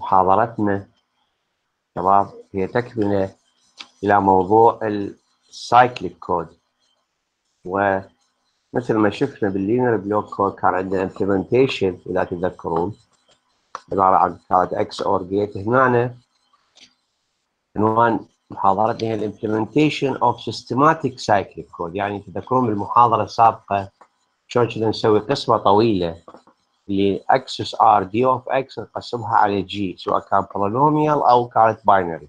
محاضرتنا. شباب هي تكملة إلى موضوع ال cyclic code ومثل ما شفنا بال linear block code كان عندنا implementation إذا تتذكرون عبارة عن كانت XOR gate هنا عنوان محاضرتنا هي ال implementation of systematic cyclic code يعني تذكرون بالمحاضرة السابقة شلون كنا نسوي قسمة طويلة. ل X أس R D of X نقسمها على G سواء كان polynomial أو كانت binary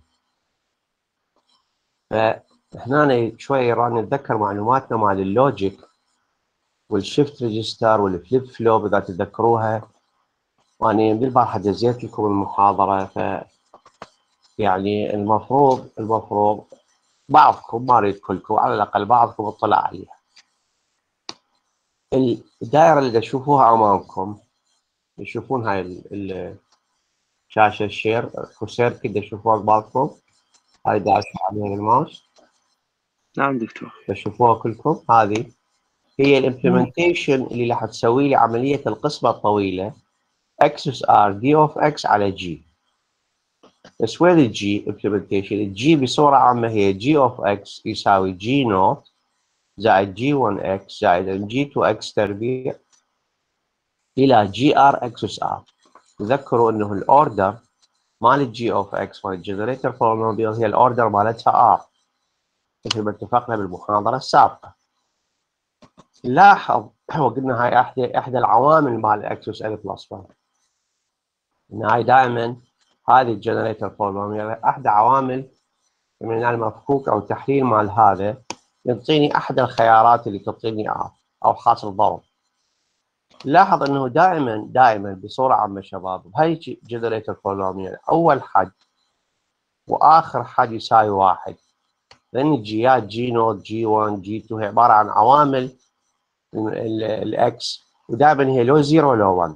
فهنا شوي راح نتذكر معلوماتنا مال ال logic وال shift register وال flip flop إذا تتذكروها. وأنا بالبارحة دزيت لكم المحاضرة ف يعني المفروض المفروض بعضكم ما أريد كلكم على الأقل بعضكم اطلع عليها. الدائرة اللي تشوفوها أمامكم تشوفون هاي الشاشه الشير كوسير كده تشوفوها قبالكم هاي داش عليها الماوس. نعم دكتور. تشوفوها كلكم هذه هي الامبلمنتيشن اللي راح تسوي لي عملية القسمة الطويلة. اكسس ار دي اوف إكس على جي بس وين الجي امبلمنتيشن الجي بصورة عامة هي جي اوف إكس يساوي جي نوت زائد G 1 X زائد G 2 X تربيع إلى G R X أس R تذكروا إنه ال order مال ال G of X مال ال generator polynomial هي ال order مالتها R مثل ما اتفقنا بالمحاضرة السابقة. لاحظ وقلنا هاي احدى إحدى العوامل مال ال X أس ال plus 1 N هاي دائما هذه ال generator polynomial احدى عوامل من المفكوك أو التحليل مال هذا يعطيني أحد الخيارات اللي تعطيني R أو حاصل ضرب لاحظ إنه دائما دائما بصورة عامة شباب بهاي generator polynomial أول حد وآخر حد يساوي واحد. لأن ال G ات G note G 1 G 2 هي عبارة عن عوامل ال X ودائما هي لو zero لو 1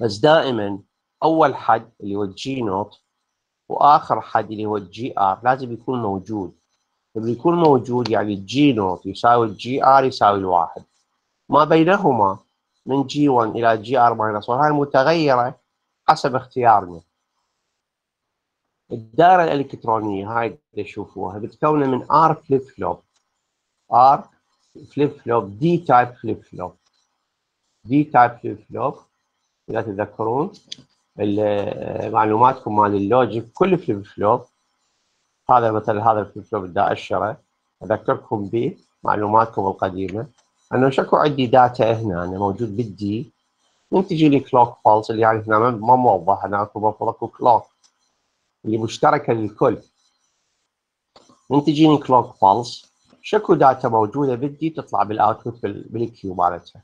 بس دائما أول حد اللي هو ال G note وآخر حد اللي هو ال G R لازم يكون موجود. لما يكون موجود يعني ال G note يساوي ال G R يساوي الواحد. ما بينهما من G 1 إلى G R minus 1 هاي متغيرة حسب اختيارنا. الدائرة الإلكترونية هاي تشوفوها بتكون من R flip flop R flip flop D type flip flop D type flip flop إذا تتذكرون معلوماتكم مال ال logic كل flip flop هذا مثلا هذا ال flip flop اللي اشره أذكركم به معلوماتكم القديمة. انه شكو عندي data هنا أنا موجود بال D من تجي لي clock pulse اللي يعني هنا ما موضح هنا اكو المفروض أكو clock اللي مشتركة للكل. من تجيني clock pulse شكو data موجودة بال D تطلع بال output بال Q مالتها.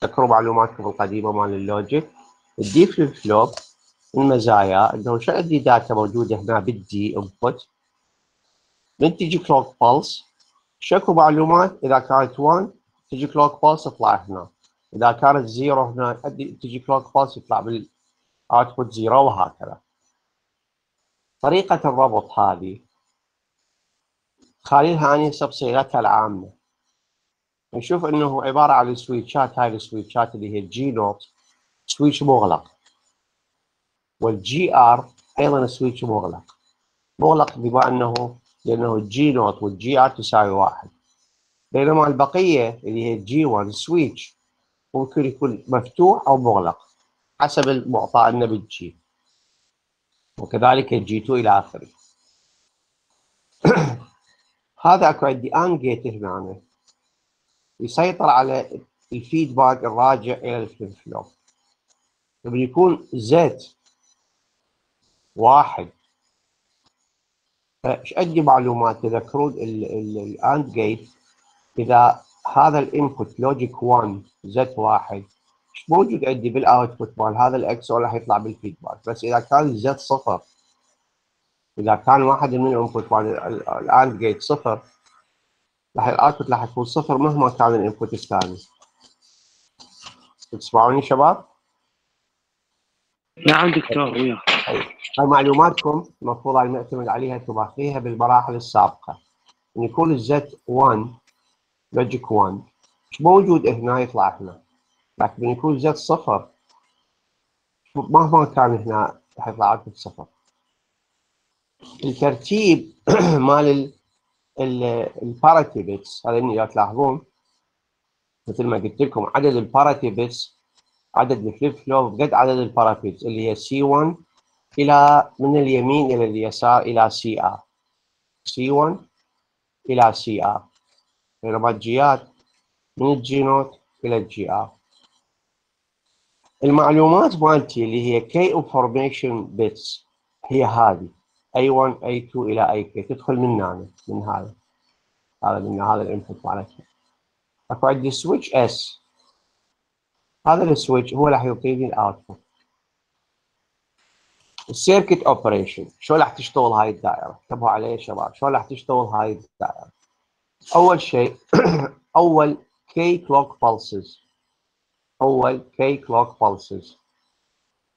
تذكروا معلوماتكم القديمة مال ال logic. ال D flip flop المزايا إنه شو عندي data موجودة هنا بال D input من تجي clock pulse شكو معلومات؟ إذا كانت 1 تجي clock pulse تطلع هنا. إذا كانت zero هنا تجي clock pulse يطلع بال output zero وهكذا. طريقة الربط هذه. خليلها اني تفصيلاتها العامة. نشوف إنه عبارة عن ال switch ات هاي ال switch ات اللي هي ال G note switch مغلق. وال G R أيضا switch مغلق. مغلق بما إنه لأنه ال G note وال G R تساوي واحد. بينما البقية اللي هي ال G 1 switch ممكن يكون مفتوح أو مغلق حسب المعطى لنا بال G وكذلك ال G 2 إلى آخره. هذا أكو عندي ان جيت هنا يسيطر على ال feedback الراجع إلى ال flip flop لما يكون Z واحد. إيش عندي معلومات تذكرون ال AND gate إذا هذا ال input logic 1 Z واحد إيش موجود عندي بال output مال هذا ال X راح يطلع بال feedback بس إذا كان Z صفر إذا كان واحد من ال input مال ال AND gate صفر راح ال output راح يكون صفر مهما كان ال input الثاني. تسمعوني شباب؟ نعم دكتور وياك. هاي معلوماتكم المفروض أن نعتمد عليها تباخيها بالمراحل السابقة. إن يكون ال Z 1 logic 1 مش موجود هنا يطلع هنا. لكن يكون Z صفر. مهما كان هنا راح يطلع output صفر الترتيب مال ال parity bits. هذا اذا تلاحظون. مثل ما قلت لكم عدد ال parity bits عدد ال flip flop قد عدد ال parity bits اللي هي C 1 إلى من اليمين إلى اليسار إلى C R C 1 إلى C R ال G ات من ال G note إلى ال G R المعلومات مالتي اللي هي K information bits هي هذه. A 1 A 2 إلى A K تدخل من هنا من هذا. هذا من هذا ال input مالتها أكو عندي switch S هذا ال switch هو راح يعطيني ال output ال circuit operation شو راح تشتغل هاي الدائرة؟ انتبهوا علي يا شباب. شو راح تشتغل هاي الدائرة؟ أول شيء أول K clock pulses. أول K clock pulses.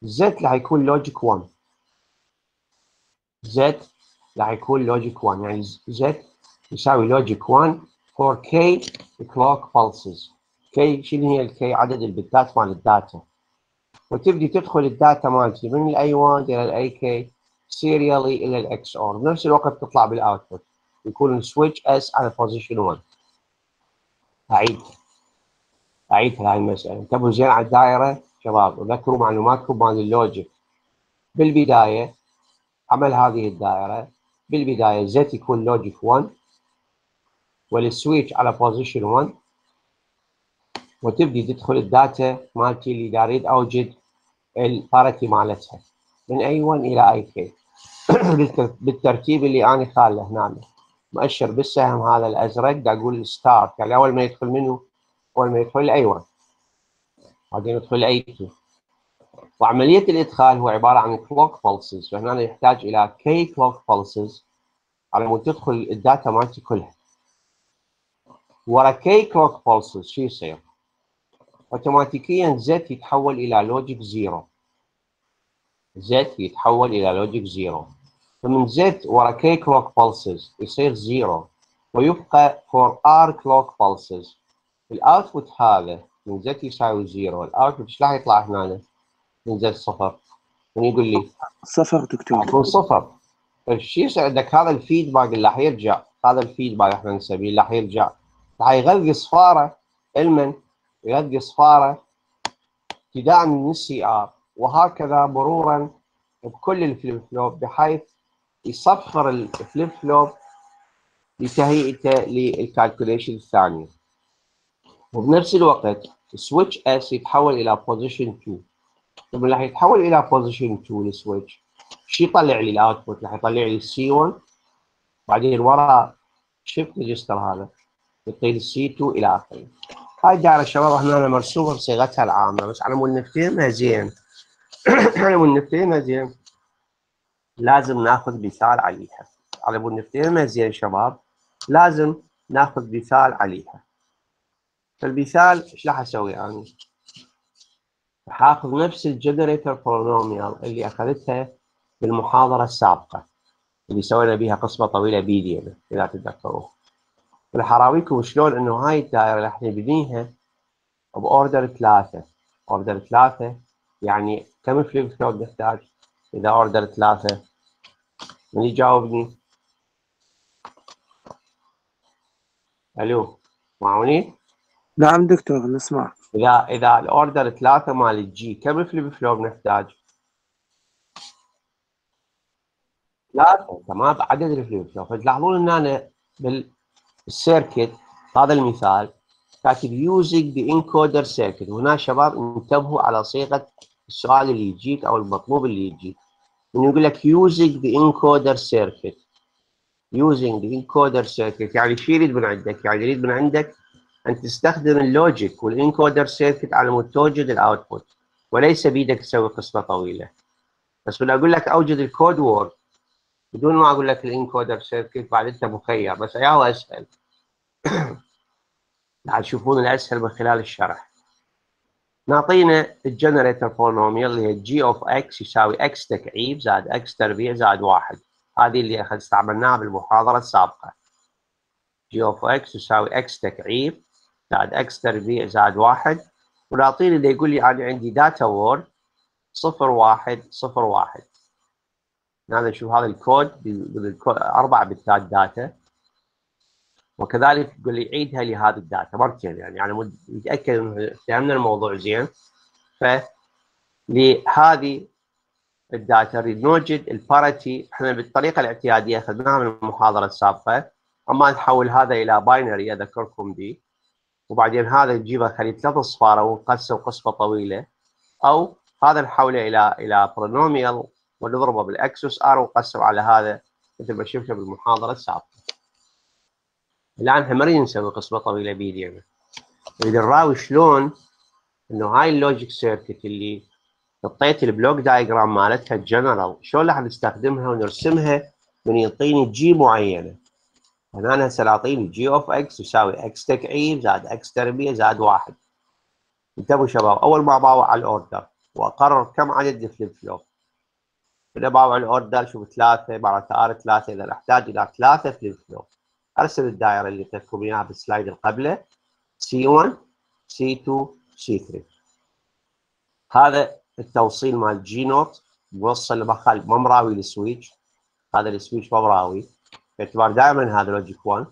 Z راح يكون logic 1 Z راح يكون logic 1 يعني Z يساوي logic 1 for k clock pulses. K شنو هي ال K عدد البتات مال ال data. وتبدي تدخل ال data مالتي من ال A 1 إلى ال A K serially إلى ال XOR بنفس الوقت تطلع بال output يكون ال switch S على position 1 أعيد. أعيد هاي المسألة. انتبهوا زين على الدائرة؟ شباب وذكروا معلوماتكم مال ال logic. بالبداية عمل هذه الدائرة. بالبداية Z يكون logic 1 وال switch على position 1 وتبدي تدخل ال data مالتي اللي اريد اوجد ال parity مالتها. من A 1 إلى A K بالترتيب اللي أنا خاله هنا. مؤشر بالسهم هذا الأزرق أقول start يعني أول ما يدخل منه أول ما يدخل ال A 1 بعدين يدخل ال A 2 وعملية الإدخال هو عبارة عن clock pulses فهنا يحتاج إلى K clock pulses على مود تدخل ال data مالتي كلها. ورا K clock pulses شو يصير؟ اوتوماتيكيا Z يتحول إلى logic zero Z يتحول إلى logic zero فمن Z ورا K clock pulses يصير zero ويبقى for R clock pulses ال output هذا من Z يساوي zero ال output إيش راح يطلع هنا؟ من Z صفر. من يقول لي؟ صفر دكتور. يكون صفر. إيش يصير؟ عندك هذا ال feedback اللي راح يرجع هذا ال feedback إحنا نسميه راح يرجع. راح يغذي صفاره المن يغذي صفاره ابتداء من ال C R وهكذا مرورا بكل ال flip flop بحيث يصفر ال flip flop لتهيئته لل calculation الثانية. وبنفس الوقت ال switch S يتحول إلى position 2 لما راح يتحول إلى position 2 ال switch شو يطلع لي ال output راح يطلع لي ال C 1 بعدين ورا shift register هذا. يعطي ال C 2 إلى آخره. هاي الدائرة شباب هنا مرسومه بصيغتها العامة. بس على مود نفهمها زين. على مود نفهمها زين. لازم ناخذ مثال عليها. على مود نفهمها زين شباب لازم ناخذ مثال عليها. فالمثال إيش راح أسوي أنا؟ راح آخذ نفس ال generator polynomial اللي اخذتها بالمحاضره السابقة اللي سوينا بها قسمة طويلة بيدينا إذا تتذكروا راح أراويكم شلون إنه هاي الدائرة راح نبنيها ب order ثلاثة. order ثلاثة يعني كم flip flop نحتاج؟ إذا order ثلاثة من يجاوبني ألو معوني نعم دكتور نسمع اذا اذا ال order ثلاثة مال ال G كم flip flop نحتاج؟ ثلاثة تمام عدد ال flip flop فتلاحظون ان أنا بال circuit هذا المثال كاتب using the encoder circuit. هنا شباب انتبهوا على صيغه السؤال اللي يجيك أو المطلوب اللي يجيك يقول لك using the encoder circuit. Using the encoder circuit. يعني شو يريد من عندك؟ يعني يريد من عندك أن تستخدم ال logic وال encoder circuit على مود توجد ال output وليس بيدك تسوي قسمة طويلة. بس من أقول لك أوجد ال code word بدون ما أقول لك ال encoder circuit بعد أنت مخير. بس إياها اسهل راح تشوفون الأسهل من خلال الشرح. نعطينا ال generator polynomial اللي هي g of x يساوي x تكعيب زائد x تربيع زائد واحد. هذه اللي استعملناها بالمحاضرة السابقة. g of x يساوي x تكعيب زائد x تربيع زائد واحد. ونعطيني اللي يقول لي أنا عندي data word صفر واحد صفر واحد. هذا شوف هذا الكود أربع بتات data وكذلك يقول لي عيدها لهذه ال data. مرتين يعني يعني يتاكد إنه فهمنا الموضوع زين. ف لهذه ال data نوجد ال parity إحنا بالطريقة الاعتيادية أخذناها من المحاضرة السابقة. أما نحول هذا إلى binary أذكركم به وبعدين هذا نجيبه خليه ثلاث اصفار ونقسم قسمة طويلة. أو هذا نحوله إلى إلى polynomial ونضربه بال x أس r ونقسم على هذا مثل ما شفنا بالمحاضرة السابقة. الآن ما نريد نسوي قسمه طويله بايدينا. نريد نراوي شلون إنه هاي ال logic circuit اللي حطيت ال block diagram مالتها الجنرال شلون راح نستخدمها ونرسمها من يعطيني جي معينة. هنا أنا هسه اعطيني g of x يساوي x تكعيب زائد x تربيع زائد واحد. انتبهوا شباب أول ما باوع على ال order وأقرر كم عدد ال flip flop اذا باوع ال order شوف ثلاثة معناتها r ثلاثة إذا أحتاج إلى ثلاثة flip flop ارسم الدائرة اللي اعطيتكم إياها بال slide اللي قبله. سي 1 سي 2 سي 3 هذا التوصيل مال جي نوت موصل لمخال ما مراوي ال switch. هذا ال switch ما مراوي. باعتبار دائما هذا logic 1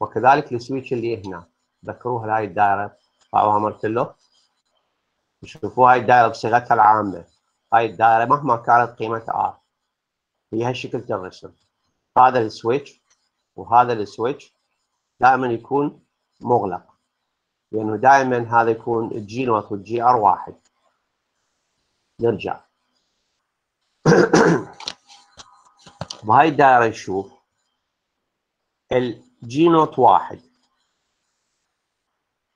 وكذلك ال switch اللي هنا. ذكروها هاي الدائرة. باعوها مرت له. شوفوا هاي الدائرة بصيغتها العامة. هاي الدائرة مهما كانت قيمتها r. هي هالشكل تنرسم هذا ال switch. وهذا ال switch دائما يكون مغلق لأنه دائما هذا يكون ال g not وال g r واحد. نرجع. بهاي الدائرة نشوف ال g not واحد.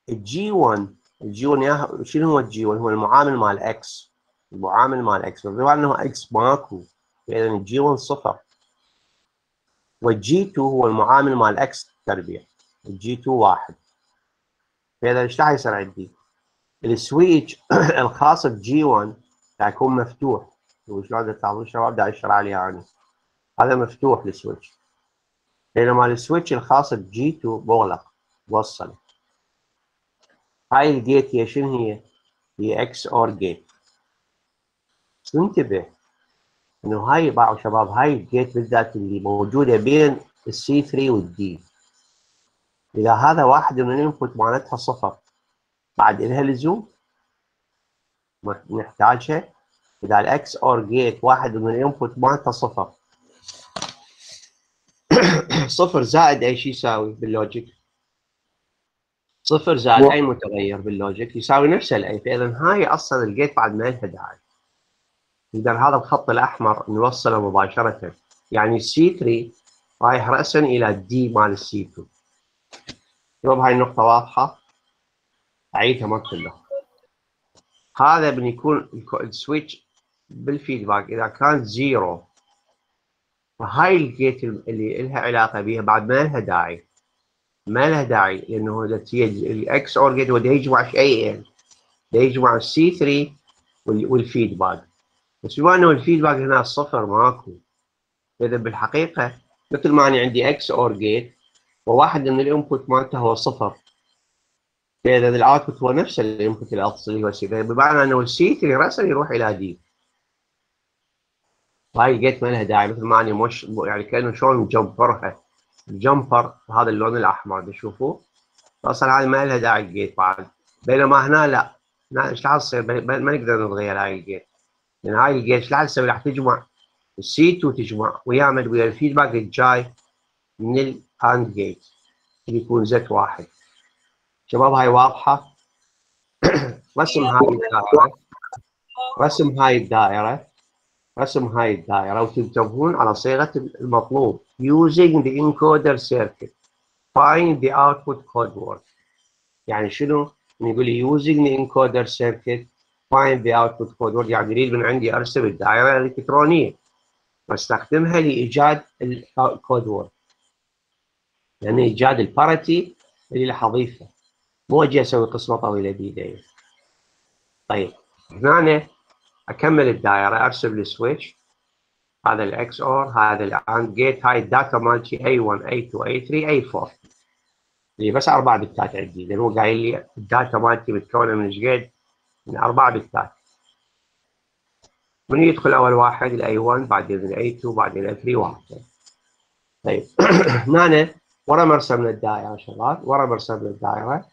الجي 1 الجي 1 شنو هو الجي 1 هو المعامل مال x المعامل مال x بما إنه x ماكو اذا الجي 1 صفر. والجي 2 هو المعامل مال x تربيع. الجي 2 واحد. فإذا إيش راح يصير عندي؟ ال switch الخاص بجي 1 راح يكون مفتوح. وشلون تعرفون الشباب دا اشرح عليه يعني هذا مفتوح ال switch. بينما ال switch الخاص بجي 2 مغلق. موصل هاي ال gate هي شنو هي؟ هي XOR gate انتبه؟ إنه هاي بعض شباب هاي ال gate بالذات اللي موجودة بين ال C 3 وال D إذا هذا واحد من ال input مالتها صفر. بعد إلها لزوم نحتاجها. إذا ال XOR gate واحد من ال input مالتها صفر. صفر زائد أي شيء يساوي بال logic. صفر زائد أي متغير بال logic. يساوي نفس ال A. فإذا هاي أصلا ال gate بعد ما لها داعي. اذا هذا الخط الأحمر نوصله مباشرة. يعني C 3 رايح راسا إلى D مال ال C 2 شوف هاي النقطة واضحة؟ أعيدها مره كلها هذا من يكون ال switch بال feedback. إذا كان zero فهاي ال gate اللي لها علاقة بها بعد ما لها داعي. ما لها داعي لأنه ال XOR gate بده يجمع شيئين يجمع ال C 3 وال feedback. بما إنه ال feedback هنا صفر ماكو إذا بالحقيقة مثل ما أنا عندي XOR gate وواحد من ال input مالته هو صفر. فاذا ال output هو نفس ال input الاصلي هو C بمعنى إنه ال C 3 راسا يروح إلى D وهاي ال gate ما لها داعي مثل ما أنا مش يعني كأنه شلون م jumper ها ال jumper هذا اللون الأحمر بتشوفوه؟ أصلا هاي ما لها داعي ال gate بعد. بينما هنا لا. هنا إيش راح تصير؟ ما نقدر نتغير هاي ال gate لأن هاي ال gate إيش راح تسوي؟ راح تجمع ال C 2 تجمع ويعمل ويا ال feedback الجاي من ال AND gate اللي يكون Z واحد. شباب هاي واضحة؟ رسم هاي الدائرة. رسم هاي الدائرة. رسم هاي الدائرة وتنتبهون على صيغة المطلوب. Using the encoder circuit. Find the output code word. يعني شنو؟ نقول using the encoder circuit the output code. word يعني اريد من عندي أرسم الدائرة الإلكترونية. وأستخدمها لإيجاد ال code word يعني إيجاد ال parity اللي راح اضيفه مو أجي أسوي قسمة طويلة بيدي طيب هنا أكمل الدائرة أرسم ال switch هذا ال XOR هذا ال AND gate هاي ال data مالتي A1 A2 A3 A4 اللي بس أربع بتات عندي. لأن هو قايل لي ال data مالتي متكونة من إيش قد؟ من أربع بتات من يدخل أول واحد ال A 1 بعدين ال A 2 بعدين ال A 3 وهكذا طيب. هنا ورا ما رسمنا الدائرة شباب ورا ما رسمنا الدائرة.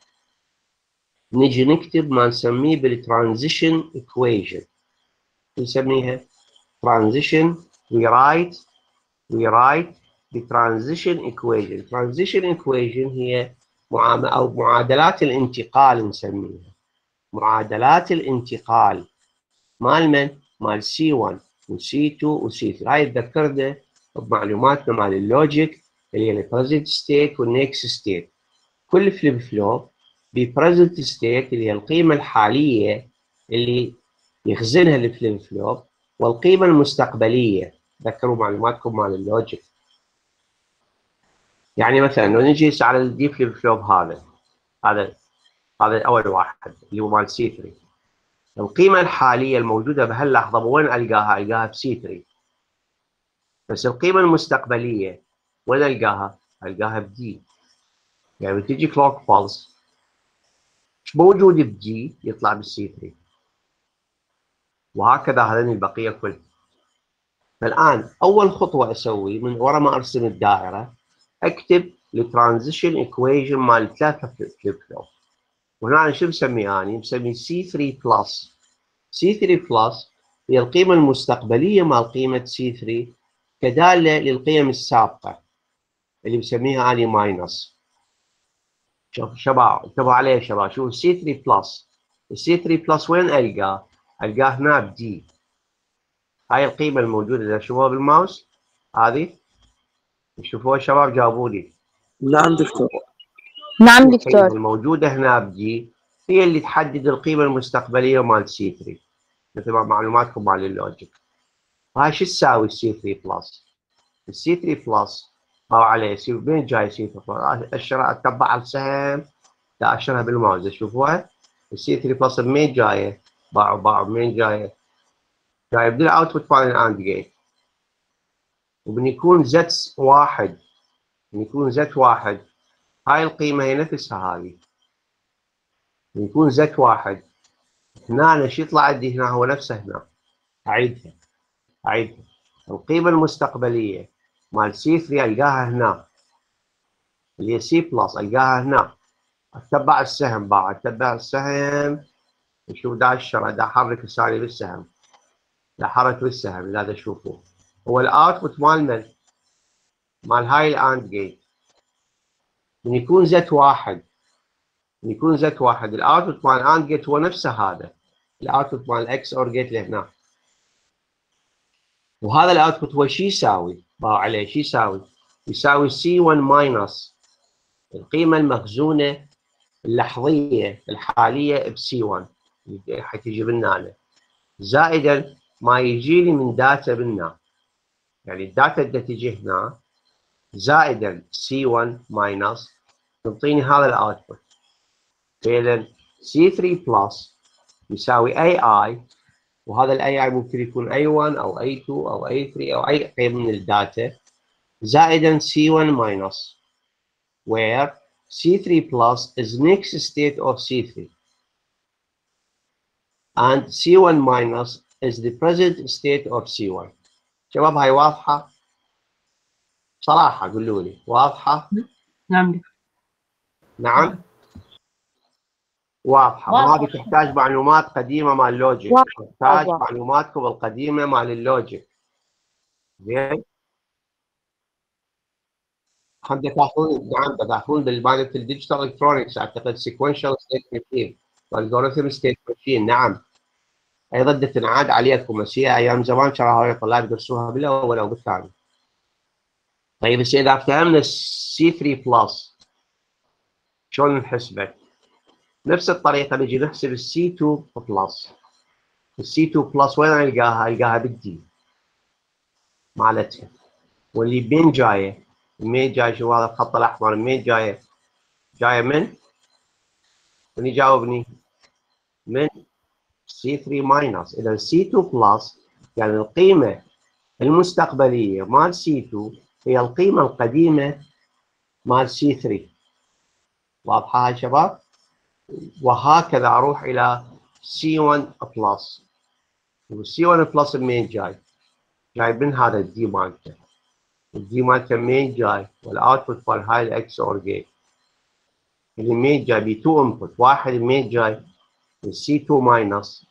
نجي نكتب ما نسميه بال transition equation نسميها؟ transition we write we write the transition equation. transition equation هي أو معادلات الانتقال نسميها. معادلات الانتقال مال من؟ مال سي 1 وسي 2 وسي 3 هاي تذكرنا بمعلوماتنا مال ال logic اللي هي ال present state وال next state. كل flip flop ب present state اللي هي القيمة الحالية اللي يخزنها ال flip flop والقيمة المستقبلية. تذكروا معلوماتكم مال ال logic. يعني مثلا لو نجي على ال D flip flop هذا هذا هذا أول واحد اللي هو مال C 3 القيمة الحالية الموجودة بهاللحظه وين ألقاها؟ ألقاها ب C 3 بس القيمة المستقبلية وين ألقاها؟ ألقاها ب D يعني تجي clock pulse موجود ب D يطلع بال C 3 وهكذا هذين البقية كلها. فالان أول خطوة أسوي من ورا ما أرسم الدائرة أكتب ال transition equation مال ثلاثة flip flop وهنا شو مسمي آني؟ مسمي C 3 plus C 3 plus هي القيمة المستقبلية مال قيمة C 3 كدالة للقيم السابقة اللي بسميها آني minus شوف شباب انتبهوا عليه شباب. شوف C 3 plus ال C 3 plus وين ألقاه؟ ألقاه هنا ب D هاي القيمة الموجودة. إذا شوفوها بالماوس هذه. شوفوها شباب جاوبوا لي نعم دكتور. نعم دكتور. الموجودة هنا ب D هي اللي تحدد القيمة المستقبلية مال C 3 مثل ما معلوماتكم مال ال logic. هاي شو تساوي ال C 3 plus؟ ال C 3 plus أو عليه. C وين جاي C 3 plus؟ أشرها اتبع السهم أشرها بالماوس. شوفوها ال C 3 plus منين جاية؟ باعوا باعوا منين جاية؟ جاية من ال output مال ال AND gate ومن يكون زد واحد. من يكون زد واحد. هاي القيمة هي نفسها هذه يكون زد واحد. هنا شو يطلع عندي هنا؟ هو نفسه هنا. أعيدها. أعيدها. القيمة المستقبلية مال C 3 ألقاها هنا. اللي هي سي بلس ألقاها هنا. أتبع السهم بعد أتبع السهم. نشوف دا الشرع دا أحرك لساني بالسهم. دا حرك بالسهم. لا دا شوفوه هو الاوتبوت مال من؟ مال هاي الاند جيت من يكون زت واحد. من يكون زت واحد. الاوتبوت مال الاند جيت هو نفسه هذا. الاوتبوت مال إكس اور جيت لهنا وهذا الاوتبوت هو شو يساوي؟ باو عليه. شو يساوي؟ يساوي C 1 minus القيمة المخزونة اللحظية الحالية ب C 1 حتجي لنا زائدا ما يجي لي من data بنا. يعني ال data اللي تجي هنا. زائدا C 1 minus تعطيني هذا ال output فاذا C 3 plus يساوي A وهذا ال A A ممكن يكون A 1 أو A 2 أو A 3 أو أي قيمه من ال data. زائدا C 1 minus where C3 plus is next state of C3 and C1 minus is the present state of C1 شباب هاي واضحة؟ صراحة قولوا لي واضحة؟ نعم. نعم. واضحة. وهذه تحتاج معلومات قديمة مال ال logic تحتاج معلوماتكم القديمة مال ال logic زين. حتى تاخذون نعم تاخذون بالمادة ال digital electronics أعتقد sequential state machine و algorithm state machine نعم. أيضا تنعاد عليكم بس هي أيام زمان ترى هاي الطلاب يدرسوها بالأول أو بالثاني. طيب بس اذا فهمنا ال C 3 plus شلون نحسبه؟ نفس الطريقة نجي نحسب ال C 2 plus ال C 2 plus وين ألقاها؟ ألقاها بال D مالتها واللي بين جاية منين جاي شو هذا الخط الأحمر منين جاية؟ جاية من؟ من يجاوبني؟ من C3 minus اذا C2 plus يعني القيمة المستقبلية مال C2 هي القيمة القديمة مال C3 واضحة هاي شباب؟ وهكذا أروح إلى C1 plus وال C 1 plus منين جاي؟ جاي من هذا ال D مالته ال D مالته منين جاي؟ وال output مال هاي ال XOR gate اللي منين جاي ب two input واحد منين جاي؟ من C 2 minus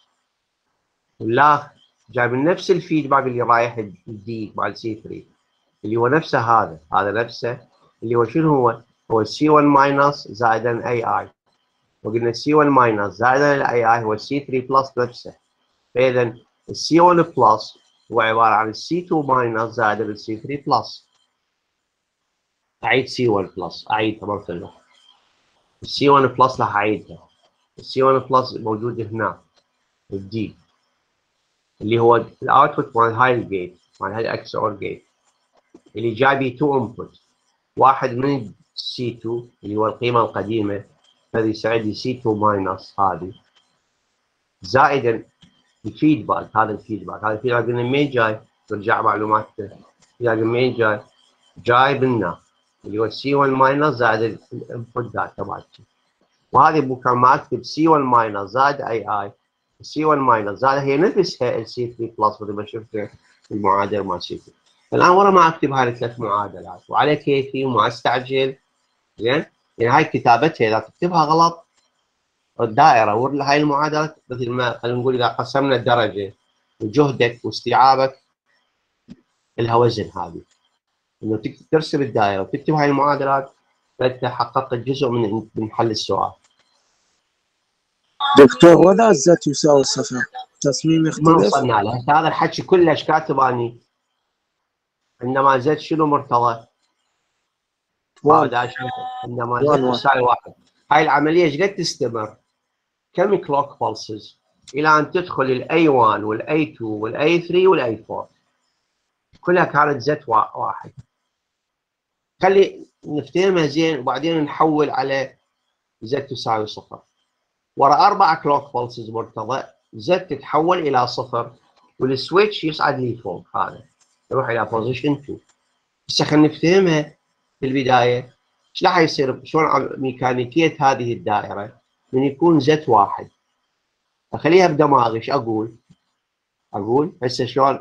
والآخر جاي من نفس ال feedback اللي رايح ال D مال C 3 اللي هو نفسه هذا هذا نفسه اللي هو شنو هو؟ هو C 1 minus AI وقلنا C 1 minus ال AI هو C 3 plus نفسه. فاذا ال C 1 plus هو عبارة عن ال C 2 minus زائدا ال C 3 plus أعيد C 1 plus اعيدها مره ثانية ال C 1 plus راح أعيدها. ال C 1 plus موجود هنا ال D. اللي هو ال output مال هاي ال gate مال هاي ال XOR gate اللي جايبي تو انبوت واحد من سي 2 اللي هو القيمة القديمة هذه يساعد سي 2 ماينس هذه. زائدا الفيدباك هذا الفيدباك هذا الفيدباك قلنا منين جاي؟ ترجع معلوماتنا. يعني منين جاي؟ جاي بالنا اللي هو سي 1 ماينس زائد الانبوت داتا مالتي وهذه كان ما اكتب سي 1 ماينس زائد اي اي سي 1 ماينس زائد هي نفسها السي 3 بلس مثل ما شفت المعادلة مال سي 3 الآن ورا ما أكتب هاي الثلاث معادلات وعلى كيفي وما أستعجل. زين؟ يعني هاي كتابتها إذا تكتبها غلط الدائره وهاي المعادلات مثل ما خلينا نقول إذا قسمنا الدرجة وجهدك واستيعابك لها وزن هذه. إنه ترسم الدائرة وتكتب هاي المعادلات فانت حققت جزء من من حل السؤال. دكتور ولا الزت يساوي صفر؟ تصميم ما يختلف وصلنا له. هذا الحكي كله إيش كاتب أني؟ عندما Z شنو مرتضى؟ واحد. هذا شنو؟ عندما Z. تساوي واحد هاي العملية إيش قد تستمر؟ كم clock pulses إلى أن تدخل الاي 1 والاي 2 والاي 3 والاي 4 كلها كانت وا- واحد خلي نفتهمها زين وبعدين نحول على Z تساوي صفر ورا أربع clock pulses مرتضى Z تتحول إلى صفر وال switch يصعد لي فوق هذا يروح إلى position 2 هسه خلينا نفتهمها في البداية. إيش راح يصير؟ شلون ميكانيكية هذه الدائرة؟ من يكون Z واحد. اخليها بدماغي إيش أقول؟ أقول هسه شلون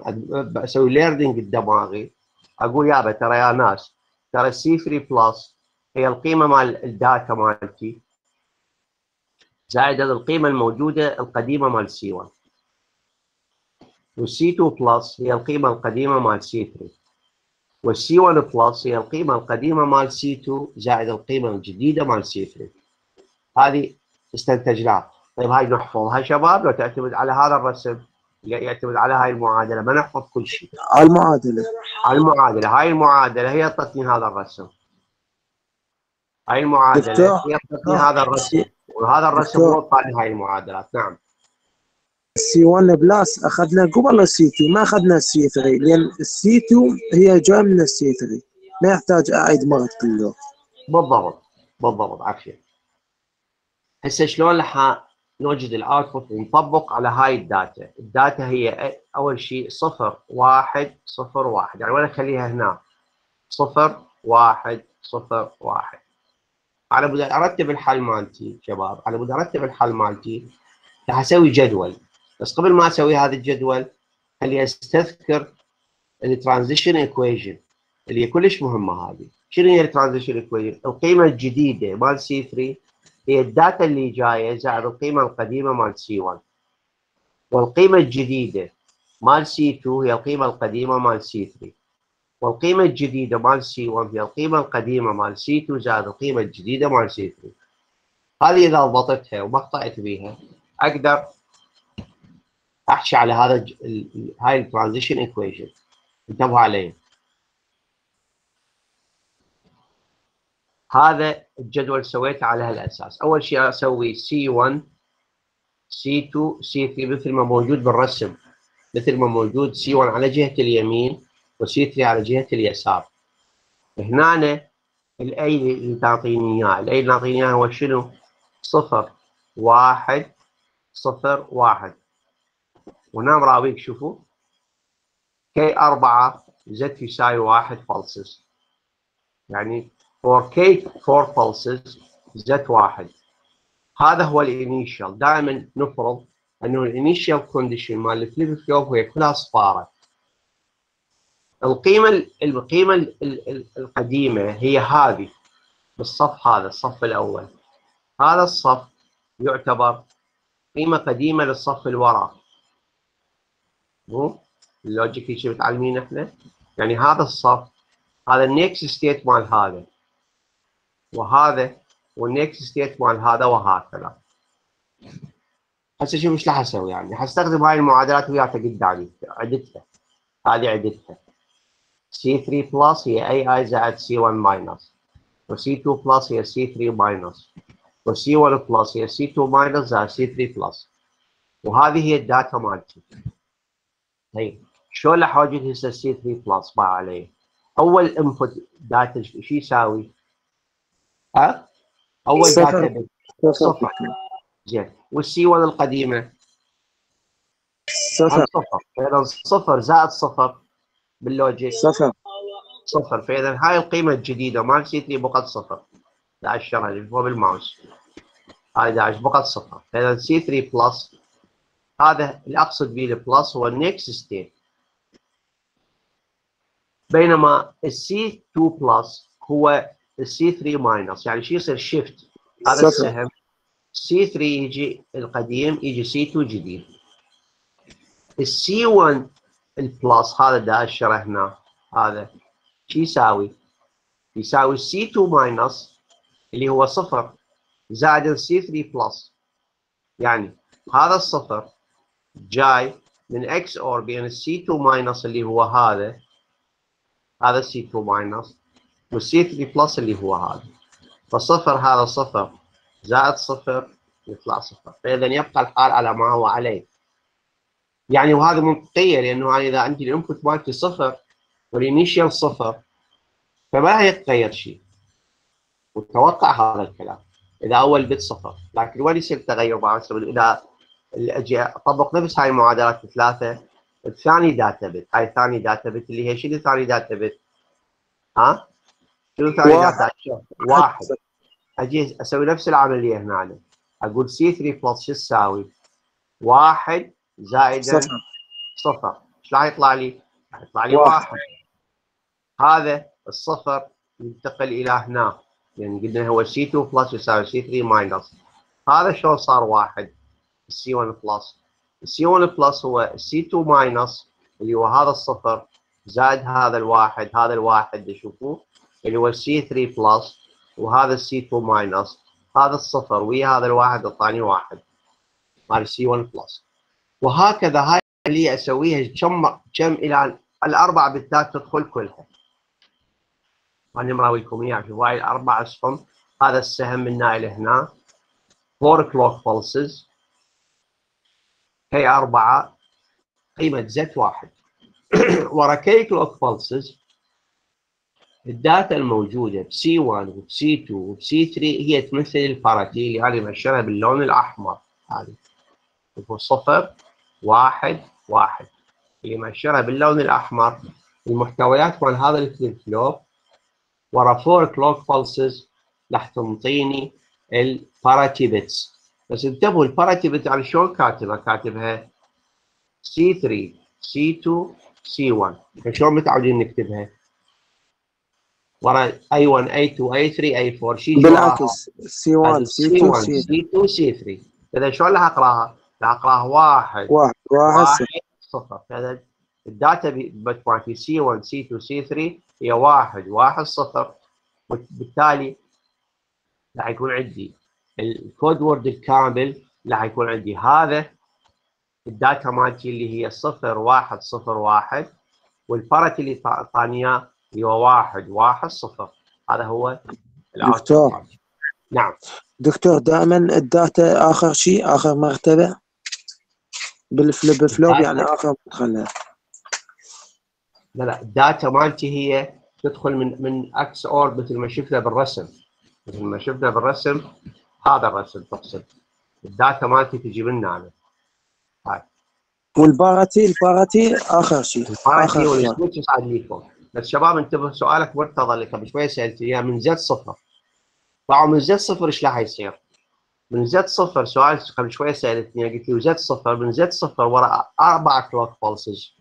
أسوي learning بدماغي أقول يابا ترى يا ناس ترى ال C 3 plus هي القيمة مال ال data مالتي. زائد القيمة الموجودة القديمة مال C 1 وال C 2 plus هي القيمة القديمة مال C 3 وال C 1 plus هي القيمة القديمة مال C 2 زائد القيمة الجديدة مال C 3 هذه استنتجناها. طيب هاي نحفظها شباب لو تعتمد على هذا الرسم يعتمد على هاي المعادلة. ما نحفظ كل شيء. المعادلة. على المعادلة. هاي المعادلة هي اعطتني هذا الرسم. هاي المعادلة دكتور. هي اعطتني هذا الرسم. وهذا الرسم. هو هاي المعادلات. نعم. ال C 1 plus أخذنا قبل ال C 2 ما أخذنا السي 3 لأن السي 2 هي جاي من ال C 3 ما يحتاج أعيد مرة كله بالضبط بالضبط عافيه هسه شلون راح نوجد ال output ونطبق على هاي ال data؟ ال data هي أول شيء صفر واحد صفر واحد. يعني وين أخليها هنا؟ صفر واحد صفر واحد. على بد أرتب الحل مالتي شباب على بد أرتب الحل مالتي راح أسوي جدول. بس قبل ما أسوي هذا الجدول خلي أستذكر ال transition equation اللي هي كلش مهمة هذه. شنو هي ال transition equation القيمة الجديدة مال C 3 هي ال data اللي جاية زائد القيمة القديمة مال C 1 والقيمة الجديدة مال C 2 هي القيمة القديمة مال C 3 والقيمة الجديدة مال C 1 هي القيمة القديمة مال C 2 زائد القيمة الجديدة مال C 3 هذه إذا ضبطتها وما أخطأت بيها أقدر احكي على هذا هاي ال transition equation انتبهوا عليه. هذا الجدول سويته على هالأساس. أول شيء أسوي C 1 سي 2 سي 3 مثل ما موجود بالرسم. مثل ما موجود سي 1 على جهة اليمين وسي 3 على جهة اليسار. هنا الاي اللي تعطيني إياه. الاي اللي تعطيني إياه هو شنو؟ صفر واحد صفر واحد. وهنا مراويك شوفوا. كي 4 زد يساوي واحد فالسز يعني for k 4 pulses z واحد. هذا هو ال initial دائما نفرض أنه ال initial condition مال ال flip flop هي كلها أصفارة القيمة القيمة القديمة هي هذه بالصف هذا الصف الأول. هذا الصف يعتبر قيمة قديمة للصف الوراء. مو؟ ال logic شو متعلمين إحنا يعني هذا الصف هذا ال next state مال هذا وهذا وال next state مال هذا وهكذا. هسه شوف إيش راح أسوي يعني. حستخدم هاي المعادلات وياك قدامي عدتها هذه عدتها C3 plus هي AI زائد C1 minus و C2 plus هي C3 minus و C1 plus هي C2 minus زائد C3 plus وهذه هي ال data مالتي. طيب شلون راح اوجد هسه C3 plus؟ ما عليه. أول input data شو يساوي؟ ها؟ أول data صفر. زين. وال C 1 القديمة؟ صفر. صفر. فإذا صفر زائد صفر بال logic. صفر. صفر. فإذا هاي القيمة الجديدة مال C 3 بقت صفر. 11 اللي هو بالماوس. هاي 11 بقت صفر. فإذا C 3 plus هذا اللي أقصد به ال plus هو ال next state بينما ال C 2 plus هو ال C 3 minus يعني شو يصير shift هذا. السهم. C 3 يجي القديم يجي C 2 جديد. ال C 1 ال plus هذا اشره هنا هذا. شو يساوي؟ يساوي C 2 minus اللي هو صفر زائد ال C 3 plus يعني هذا الصفر جاي من XOR بين ال C 2 minus اللي هو هذا. هذا ال C 2 minus وال C 3 plus اللي هو هذا. فصفر هذا صفر زائد صفر يطلع صفر. فإذا يبقى الحال على ما هو عليه. يعني وهذا منطقية لأنه يعني إذا انت ال input مالتي صفر وال initial صفر فما راح يتغير شيء. وتوقع هذا الكلام. إذا أول bit صفر. لكن وين يصير تغير بعد إذا أجي اطبق نفس هاي المعادلات الثلاثه الثاني data bit هاي ثاني data bit اللي هي شنو ثاني data bit؟ ها؟ شنو ثاني. data bit؟ واحد أجي أسوي نفس العملية هنا أقول C 3 plus شو تساوي؟ واحد زائد صفر صفر إيش راح يطلع لي؟ راح يطلع لي واحد. واحد هذا الصفر ينتقل إلى هنا يعني قلنا هو C 2 plus يساوي C 3 minus هذا شلون صار واحد ال C 1 plus ال C 1 plus هو ال C 2 minus اللي هو هذا الصفر زائد هذا الواحد هذا الواحد تشوفوه اللي هو ال C 3 plus وهذا ال C 2 minus هذا الصفر ويا هذا الواحد أعطاني واحد. مال ال C 1 بلس وهكذا هاي اللي أسويها كم كم إلى الاربع بالذات تدخل كلها. أنا مراوي لكم إياها شوف هاي الاربع أسهم. هذا السهم من هنا إلى هنا. 4 clock pulses. هي أربعة قيمة Z واحد. ورا K clock pulses ال data الموجودة بسي 1 وبسي 2 وبسي 3 هي تمثل ال parity اللي أنا مأشرها باللون الأحمر هذه. هو صفر واحد واحد. اللي مأشرها باللون الأحمر. المحتويات مال هذا ال flip flop ورا 4 clock pulses راح تنطيني ال parity bits بس انتبهوا ال parity على شلون كاتبها؟ كاتبها سي 3 سي 2 سي 1 شلون متعودين نكتبها؟ ورا A 1 A 2 A 3 A 4 شي بالعكس سي 1 سي 2 سي سي 2 سي 3 إذا شلون راح أقراها؟ راح أقراها واحد واحد واحد صفر. هذا ال data bit مالتي سي 1 سي 2 سي 3 هي واحد واحد صفر. بالتالي راح يكون عندي ال code word الكامل راح يكون عندي هذا ال data مالتي اللي هي صفر واحد صفر واحد وال parity اللي اعطاني اياه اللي هو واحد واحد صفر. هذا هو دكتور. نعم. دكتور دائما ال data آخر شيء آخر مرتبه بال flip flop يعني آخر مدخل لا لا ال data مالتي هي تدخل من من XOR مثل ما شفنا بالرسم. مثل ما شفنا بالرسم هذا الرسم تقصد. ال data مالتي تجي من هنا هاي. وال parity ال parity آخر شيء شيء. وال switch صار ليكم بس شباب انتبه سؤالك مرتضى اللي قبل شوي سالت اياه من Z صفر. طبعا من Z صفر إيش راح يصير؟ من Z صفر سؤال قبل شوية سألتني قلت له Z صفر من Z صفر وراء أربع clock pulses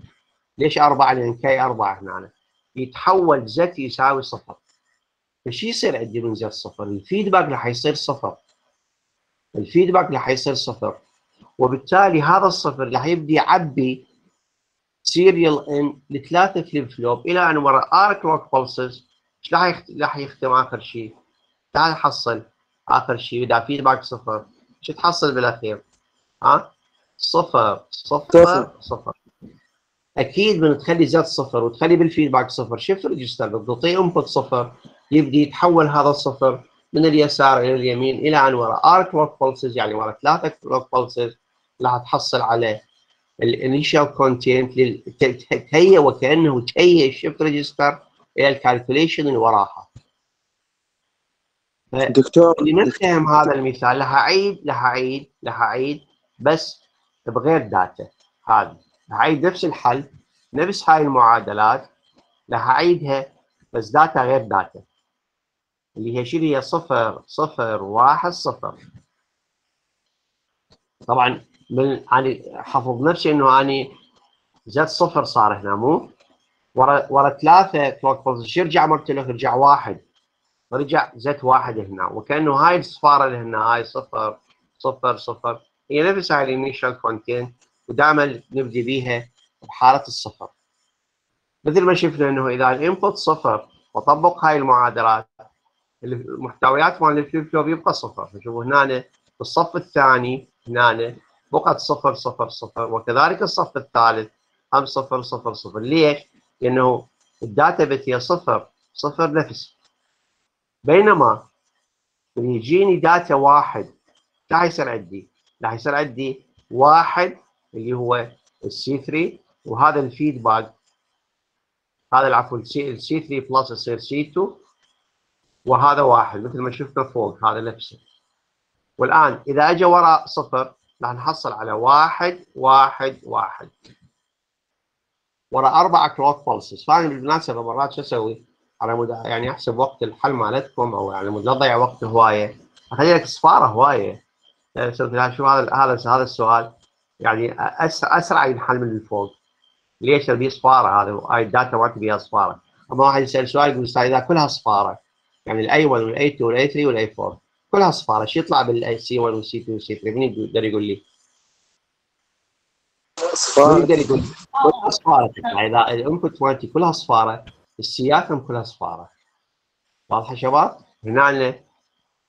ليش أربعة؟ لأن K أربعة هنا. يتحول Z يساوي صفر. فش يصير عندي من Z صفر؟ ال feedback راح يصير صفر. ال feedback راح يصير صفر وبالتالي هذا الصفر راح يبدي يعبي serial in لثلاثة flip flop إلى أن ورا R clock pulses إيش راح راح يختم آخر شيء؟ تعال حصل آخر شيء إذا feedback صفر شو تحصل بالأخير؟ ها؟ صفر صفر صفر. صفر أكيد من تخلي Z صفر وتخلي بال feedback صفر شوف ال register تعطيه input صفر يبدي يتحول هذا الصفر من اليسار إلى اليمين إلى ان وراء. R clock pulses يعني وراء ثلاثة clock pulses راح تحصل على ال initial content تهيئ وكأنه تهيئ ال shift register إلى ال calculation اللي وراها. دكتور اللي ما فهم هذا المثال راح اعيد راح اعيد راح اعيد بس بغير data هذه. اعيد نفس الحل نفس هاي المعادلات راح اعيدها بس data غير data اللي هي شنو هي صفر صفر واحد صفر. طبعا من يعني حفظ نفسي إنه اني Z صفر صار هنا مو؟ ورا ورا ثلاثة clock pulses شو يرجع مرت له رجع واحد. رجع Z واحد هنا وكأنه هاي الصفار اللي هنا هاي صفر صفر صفر. هي نفس هاي ال initial content ودائما نبدي بيها بحالة الصفر. مثل ما شفنا إنه إذا ال input صفر وطبق هاي المعادلات المحتويات مال ال flip يبقى صفر. فشوفوا هنا بالصف الثاني هنا بقت صفر صفر صفر. وكذلك الصف الثالث هم صفر صفر صفر. ليش؟ لأنه ال data bit هي صفر صفر نفس. بينما اللي يجيني data واحد راح يصير عندي؟ راح يصير عندي واحد اللي هو ال C 3 وهذا ال feedback. هذا العفو ال C 3 plus يصير C 2 وهذا واحد مثل ما شفنا فوق هذا نفسه والآن إذا اجى وراء صفر راح نحصل على واحد واحد واحد. ورا أربع clock pulses فأنا بالمناسبة مرات شو أسوي؟ على مود يعني أحسب وقت الحل مالتكم أو يعني مود لا تضيع وقت هواية. أخلي لك صفاره هواية. يعني شو هذا هذا هذا السؤال. يعني اسرع أسرع ينحل من الفوق ليش؟ ابي صفاره هذا هاي ال data ما تبيها صفاره أما واحد يسأل سؤال يقول إذا كلها صفاره يعني الاي 1 والاي 2 والاي 3 والاي 4 كلها صفارة. شو يطلع بالاي سي 1 والسي 2 والسي 3 مين يقدر يقول لي؟ مين صفار يقدر يقول كلها صفارة تطلع. إذا ال input مالتي كلها صفارة ال C ات هم كلها صفارة. واضحة شباب؟ هنا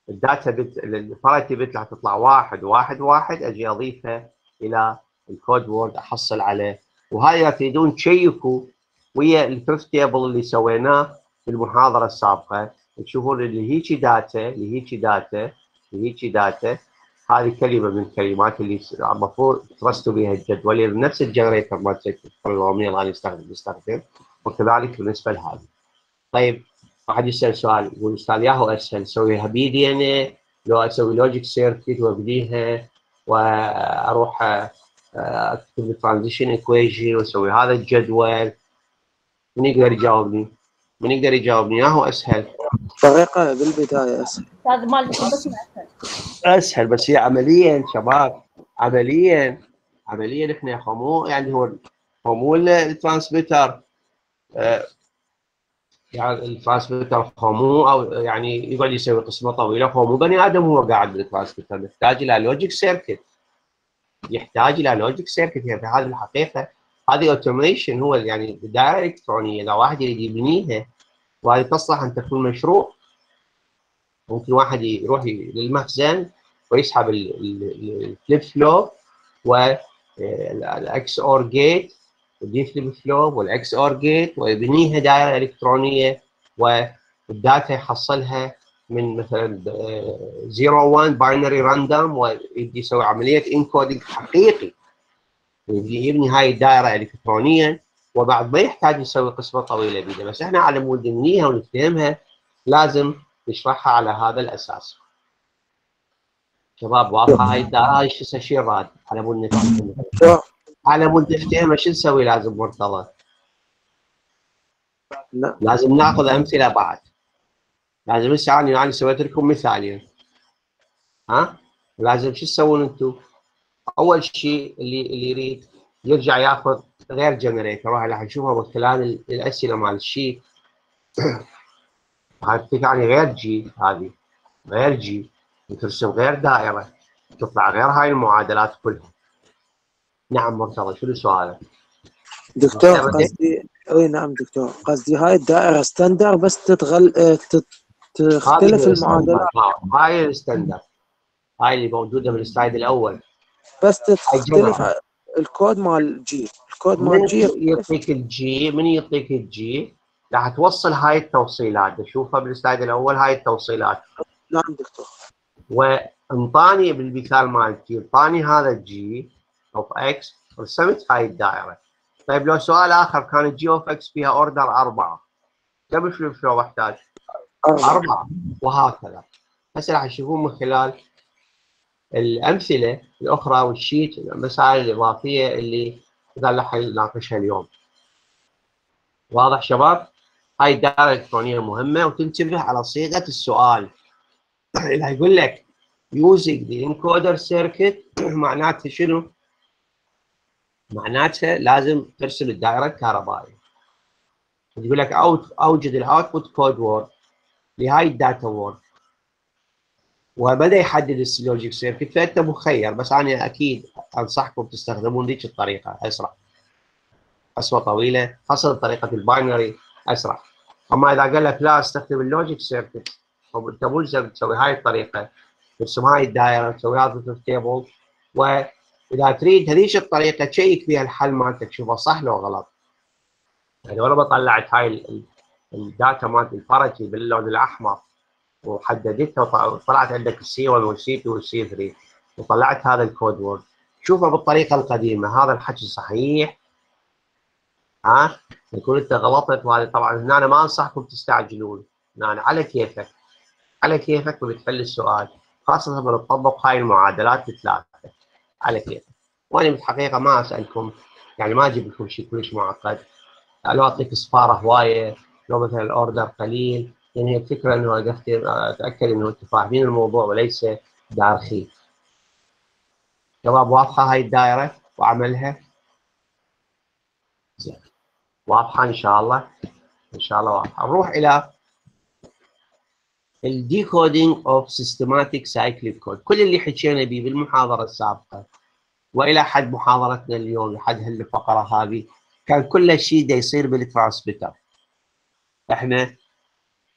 ال data bit ال parity bit راح تطلع واحد واحد واحد. أجي اضيفها إلى ال code word أحصل عليه. وهاي إذا تريدون تشيكوا ويا ال previous table اللي سويناه في المحاضرة السابقة. تشوفون اللي هيجي data اللي هيجي data اللي هيجي data هذه كلمة من الكلمات اللي المفروض ترستوا بها الجدول نفس ال generator مالت ال polynomial اللي أنا استخدم استخدم وكذلك بالنسبة لهذا. طيب واحد يسأل سؤال يقول أستاذ ياهو أسهل اسويها بي دي إن اي لو أسوي logic circuit وابنيها وأروح آه، أكتب ال transition equation وأسوي هذا الجدول من يقدر يجاوبني؟ من يقدر يجاوبني؟ ياهو أسهل. طريقة بالبداية أسهل. أستاذ مال بس اسهل أسهل بس هي عمليا شباب عمليا عمليا إحنا اخو مو يعني هو هو مو ال transmitter آه، يعني ال transmitter هو مو أو يعني يقعد يسوي قسمة طويلة هو مو بني آدم هو قاعد بال transmitter يحتاج إلى logic circuit يحتاج إلى logic circuit هي في هذه الحقيقة هذه automation هو يعني دائره الكترونيه إذا واحد يريد يبنيها وهذه تصلح أن تكون مشروع. ممكن واحد يروح للمخزن ويسحب ال flip flop وال XOR gate و D flip flop وال XOR gate ويبنيها دائرة إلكترونية وال data يحصلها من مثلا 01 binary random ويبدي يسوي عملية encoding حقيقي. يبني هاي الدائرة الكترونيا وبعد ما يحتاج يسوي قسمة طويلة بيدة. بس إحنا على مود نبنيها ونفهمها لازم نشرحها على هذا الأساس. شباب واضحة؟ هاي الدائرة هاي شو شيء راد على مود نفهمها. على مود نفتهمها شو نسوي لازم مرتضى؟ لا. لازم ناخذ أمثلة بعد. لازم هسه أنا يعني سويت لكم مثالين ها؟ لازم شو تسوون أنتم؟ أول شيء اللي اللي يريد يرجع يأخذ غير generator راح راح نشوفها من خلال الأسئلة مال ال sheet. هذه يعني غير G هذه غير G ترسم غير دائرة. تطلع غير هاي المعادلات كلها. نعم مرتضى شنو سؤالك؟ دكتور قصدي أي نعم دكتور. قصدي هاي الدائرة standard بس تتغل آه، تت- تختلف المعادلات. هاي ال standard هاي اللي موجودة بال slide الأول. بس هاي تختلف. الكود مال G ال code مال G يختلف. يعطيك ال G من يعطيك ال G راح توصل هاي التوصيلات. تشوفها بال slide الأول هاي التوصيلات. نعم دكتور. وانطاني بالمثال مالتي انطاني هذا ال G of X رسمت هاي الدائرة. طيب لو سؤال آخر كان ال G of X فيها order أربعة. كم flop أحتاج؟ أربعة. أربعة. وهكذا. هسه راح تشوفون من خلال الأمثلة الأخرى وال sheet المسائل الإضافية اللي إذا راح نناقشها اليوم واضح شباب؟ هاي الدائرة الإلكترونية مهمة وتنتبه على صيغة السؤال إذا يقول لك using the encoder circuit معناته شنو؟ معناته لازم ترسم الدائرة الكهربائية يقول لك out أوجد ال output code word لهاي ال data word وبدأ يحدد ال logic circuit فانت مخير بس أنا أكيد أنصحكم تستخدمون ذيك الطريقة أسرع. اسوء طويلة خاصة طريقة ال binary أسرع. أما إذا قال لك لا أستخدم ال logic circuit أنت ملزم تسوي هاي الطريقة. ترسم هاي الدائرة تسوي هذا ال table. وإذا تريد هذيك الطريقة check فيها الحل مالتك شوفه صح لو غلط. يعني وأنا طلعت هاي ال- ال- ال data مالت الفرجي باللون الأحمر. وحددتها وطلعت عندك السي 1 والسي 2 والسي 3 وطلعت هذا الكود وورد شوفه بالطريقة القديمة. هذا الحكي صحيح. ها؟ يكون أنت غلطت وهذا. طبعا هنا أنا ما أنصحكم تستعجلون. هنا على كيفك. على كيفك وبتحل السؤال. خاصة لما تطبق هاي المعادلات الثلاثة. على كيفك. وأنا بالحقيقة ما أسألكم. يعني ما أجيب لكم شيء كلش معقد. لو أعطيك صفاره هواية. لو مثلا الأوردر قليل. يعني هي الفكرة إنه أتأكد إنه أنتم فاهمين الموضوع وليس داخين. شباب واضحة هاي الدائرة وعملها؟ زين واضحة إن شاء الله؟ إن شاء الله واضحة. نروح إلى ال decoding of systematic cyclic code، كل اللي حكينا به بالمحاضرة السابقة وإلى حد محاضرتنا اليوم لحد هالفقرة هذه كان كل شيء دا يصير بال transmitter. إحنا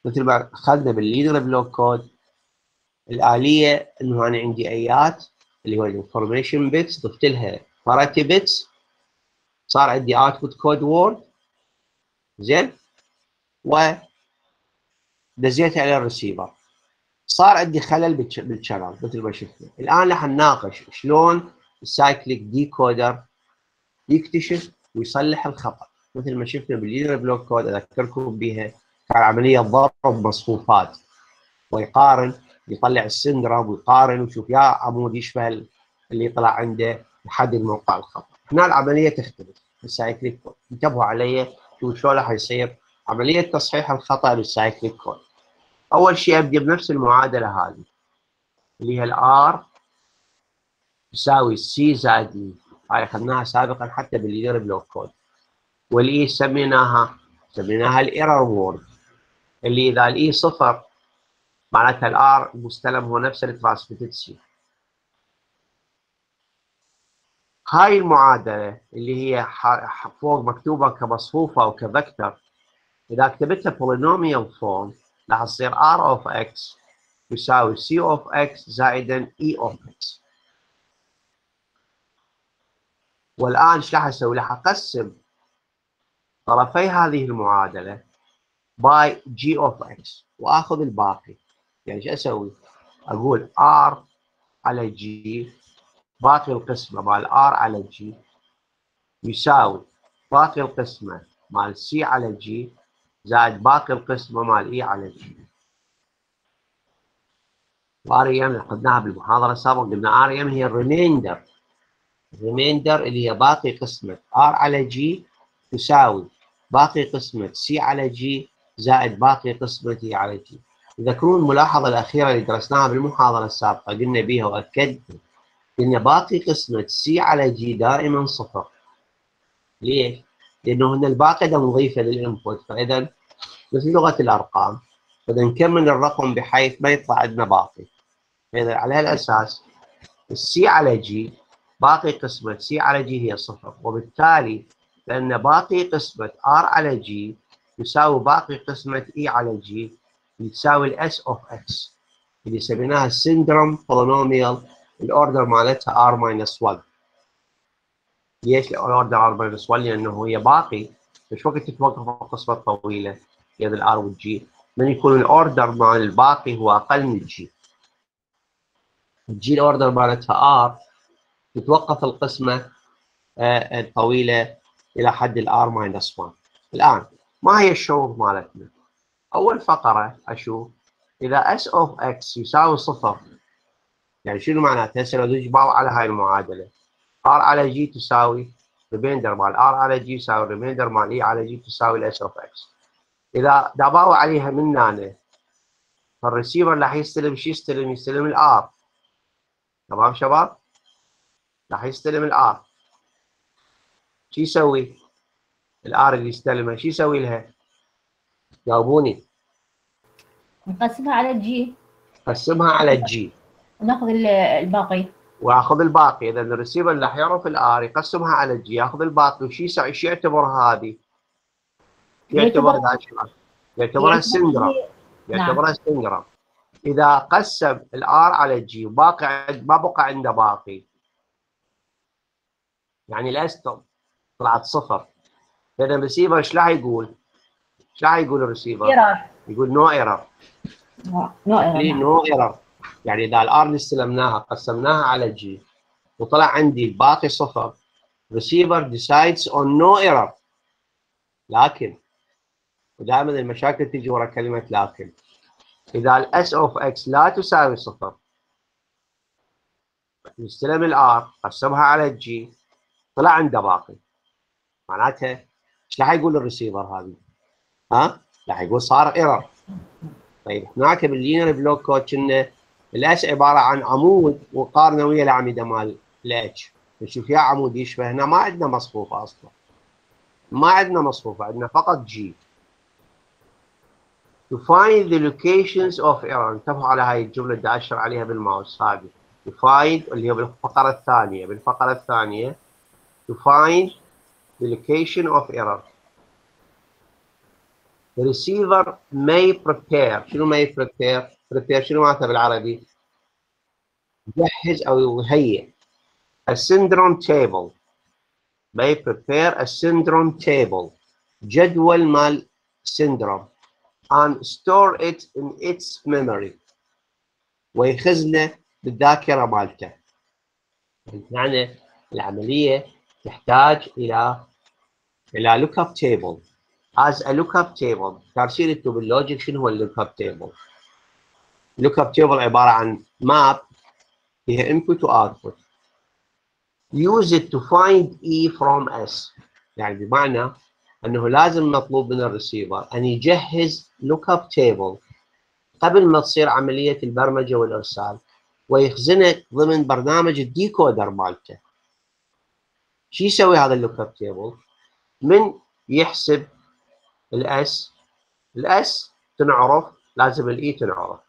مثل ما أخذنا بال linear block code الآلية إنه أنا عندي آي اللي هو ال information bits ضفت لها parity bits صار عندي output code word زين؟ و دزيتها على الريسيفر صار عندي خلل بالش- بال channel مثل ما شفنا. الآن راح نناقش شلون ال cyclic decoder يكتشف ويصلح الخطأ. مثل ما شفنا بال linear block code أذكركم بها كان عملية ضرب مصفوفات. ويقارن يطلع ال syndrome ويقارن ويشوف يا عمود يشبه اللي طلع عنده يحدد موقع الخطأ. هنا العملية تختلف. بال cyclic code انتبهوا علي. شوف شلون راح يصير. عملية تصحيح الخطأ بال cyclic code أول شيء ابدا بنفس المعادلة هذه. اللي هي ال R تساوي C زائد E هاي أخذناها سابقا حتى بال linear block code وال E سميناها سميناها ال error word اللي إذا ال E صفر معناتها ال R المستلم هو نفس ال transmitted هاي المعادلة اللي هي فوق مكتوبة كمصفوفة أو ك vector إذا كتبتها polynomial form راح تصير R of X يساوي C of X زائدا E of X والآن إيش راح أسوي؟ راح أقسم طرفي هذه المعادلة by G of X وآخذ الباقي. يعني إيش أسوي؟ أقول R على G باقي القسمة مال R على G يساوي باقي القسمة مال C على G زائد باقي القسمة مال E على G. و rem اخذناها بالمحاضرة السابقة قلنا rem هي ال remainder ال remainder اللي هي باقي قسمة R على G تساوي باقي قسمة C على G زائد باقي قسمه E على G تذكرون الملاحظه الأخيرة اللي درسناها بالمحاضرة السابقة. قلنا بها واكدت ان باقي قسمة C على G دائما صفر. ليش؟ لأنه هنا الباقي ده مضيفه لل input فإذا مثل لغة الأرقام فإذا نكمل الرقم بحيث ما يطلع عندنا باقي. فإذا على هالأساس ال C على G باقي قسمة C على G هي صفر. وبالتالي لأن باقي قسمة R على G يساوي باقي قسمة E على G يساوي ال S of X اللي سميناها ال syndrome polynomial ال order مالتها R minus 1 ليش ال order R minus 1 لأنه هي باقي. مش وقت تتوقف القسمة الطويلة بين ال R وال G من يكون ال order مال الباقي هو أقل من الجي ال G ال order مالتها R تتوقف القسمة آه، الطويلة إلى حد ال R minus 1 الآن ما هي الشروط مالتنا؟ أول فقرة أشوف إذا S of X يساوي صفر يعني شنو معناته؟ هسه لو تجمعوا على هاي المعادلة R على G تساوي remainder مال R على G يساوي remainder مال E على G تساوي ال S of X إذا داباوا عليها من هنا فالريسيفر راح يستلم شو يستلم؟ يستلم ال R تمام شباب؟ راح يستلم ال R شو يسوي؟ ال R اللي يستلمها شو يسوي لها؟ جاوبوني. نقسمها على الجي قسمها على الجي وناخذ ال- الباقي. وأخذ الباقي. إذا الريسيفر اللي يعرف ال R يقسمها على ال G ياخذ الباقي. وشو يسوي؟ إيش يعتبر هذه؟ يعتبر يعتبرها ال syndrome يعتبرها ال syndrome إذا قسم ال R على ال G وباقي عند- ما بقى عنده باقي. يعني ال syndrome طلعت صفر. اذا الريسيفر إيش راح يقول؟ إيش راح يقول ال receiver؟ error يقول no error no error no error يعني إذا ال R اللي استلمناها قسمناها على ال G وطلع عندي الباقي صفر. receiver decides on no error. لكن ودائما المشاكل تجي ورا كلمة لكن. إذا ال S of X لا تساوي صفر. نستلم ال R قسمها على ال G طلع عنده باقي. معناتها إيش راح يقول الريسيفر هذه؟ ها؟ راح يقول صار error طيب هناك بال linear block code كنا ال S عبارة عن عمود وقارنه ويا الاعمده مال ال H نشوف يا عمود يشبه هنا ما عندنا مصفوفة أصلا. ما عندنا مصفوفة عندنا فقط G to find the locations of error. انتبهوا على هاي الجملة اللي أشر عليها بالماوس هذه. To find اللي هي بالفقرة الثانية بالفقرة الثانية. To find the location of error the receiver may prepare شنو may prepare prepare شنو معناتها بالعربي يجهز أو يهيئ a syndrome table may prepare a syndrome table جدول مال syndrome and store it in its memory ويخزنه بالذاكره مالته يعني العملية تحتاج إلى إلى look up table. As a lookup table ترسيل بال logic شنو هو ال look up table look up table عبارة عن map فيها input و output. Use it to find E from S. يعني بمعنى أنه لازم مطلوب من الريسيفر أن يجهز look up table قبل ما تصير عملية البرمجة والإرسال ويخزنه ضمن برنامج ال decoder مالته. شو يسوي هذا ال look up table من يحسب ال S ال S تنعرف لازم ال E تنعرف.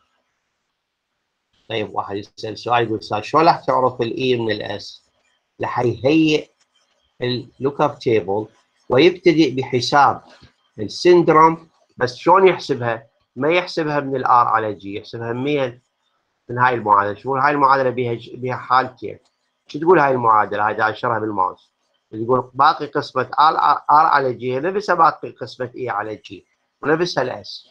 طيب واحد يسأل سؤال يقول أستاذ شلون راح تعرف ال E من ال S؟ راح يهيئ ال look up table ويبتدئ بحساب ال syndrome بس شلون يحسبها؟ ما يحسبها من ال R على G يحسبها من من هاي المعادلة. شو هاي المعادلة بها بها حالتين شو تقول هاي المعادلة؟ هاي اشرها بالماوس. يقول باقي قسمة R على G نفسها باقي قسمة E على G ونفسها ال S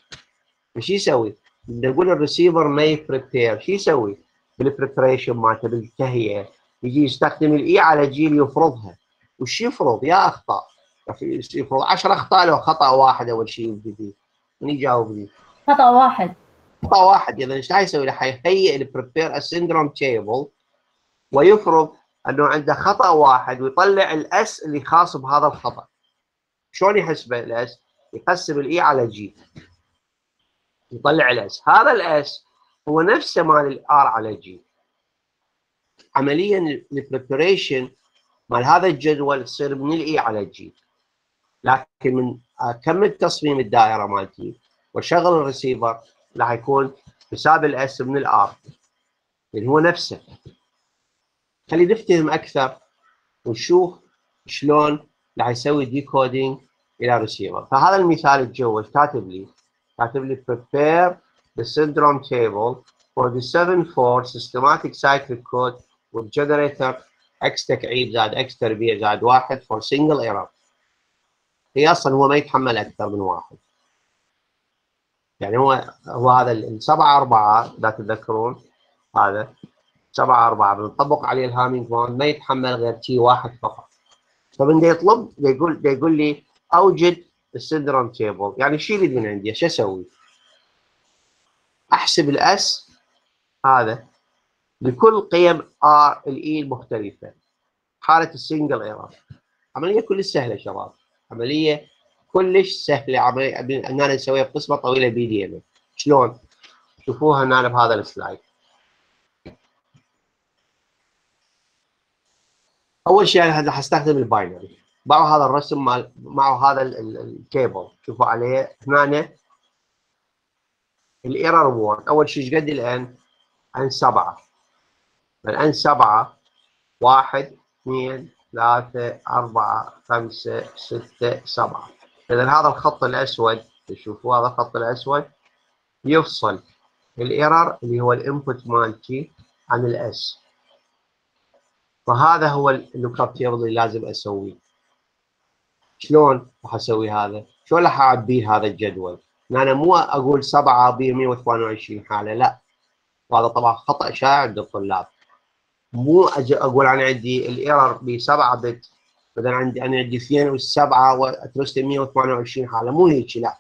إيش يسوي؟ نقول الريسيفر ما ي prepare شو يسوي؟ بال preparation مالته بالتهيئة يجي يستخدم ال E على G ليفرضها وش يفرض؟ يا اخطاء يفرض 10 أخطاء لو خطأ واحد أول شيء يبتدي من يجاوب لي؟ خطأ واحد خطأ واحد إذا إيش يسوي؟ راح يهيئ ال prepare ال syndrome table ويفرض أنه عنده خطأ واحد ويطلع ال S اللي خاص بهذا الخطأ. شلون يحسبه ال S؟ يقسم ال E على G يطلع ال S. هذا ال S هو نفسه مال ال R على G عمليا ال preparation مال هذا الجدول تصير من ال E على G لكن من اكمل تصميم الدائرة مالتي واشغل الريسيفر راح يكون حساب ال S من ال R اللي هو نفسه. خلي نفتهم أكثر ونشوف شلون راح يسوي decoding إلى ريسيفر فهذا المثال الجو كاتب لي. كاتب لي prepare the syndrome table for the 7-4 systematic cyclic code with generator x تكعيب زائد x تربيع زائد واحد for single error. هي أصلا هو ما يتحمل أكثر من واحد. يعني هو هو هذا السبعة أربعة إذا تتذكرون هذا سبعة أربعة بنطبق عليه ال Hamming bound ما يتحمل غير شيء واحد فقط. فمن يطلب يقول يقول لي أوجد ال syndrome table. يعني شيل اللي من عندي شو أسوي؟ أحسب ال S هذا لكل قيم R ال E المختلفة. حالة ال single error. عملية كلش سهلة شباب. عملية كلش سهلة. عملية ان أنا نسويها بقسمة طويلة بي دي إم شلون؟ شوفوها هنا بهذا ال slide. أول شيء أنا راح استخدم ال binary. معه هذا الرسم مال معه هذا ال table شوفوا عليه. هنا ال error word أول شيء إيش قد ال N؟ عن سبعة. ال N سبعة. واحد اثنين ثلاثة أربعة خمسة ستة سبعة. إذا هذا الخط الأسود. تشوفوا هذا الخط الأسود. يفصل ال error اللي هو ال input مالتي عن ال S فهذا هو ال look up table اللي لازم اسويه شلون راح أسوي هذا؟ شلون راح أعبيه هذا الجدول؟ أنا مو أقول 7 ب 128 حالة لا. وهذا طبعا خطأ شائع عند الطلاب. مو أجي أقول أنا عندي ال error ب 7 bit مثلا عندي أنا عندي 2 و7 وأترست 128 حالة. مو هيك لا.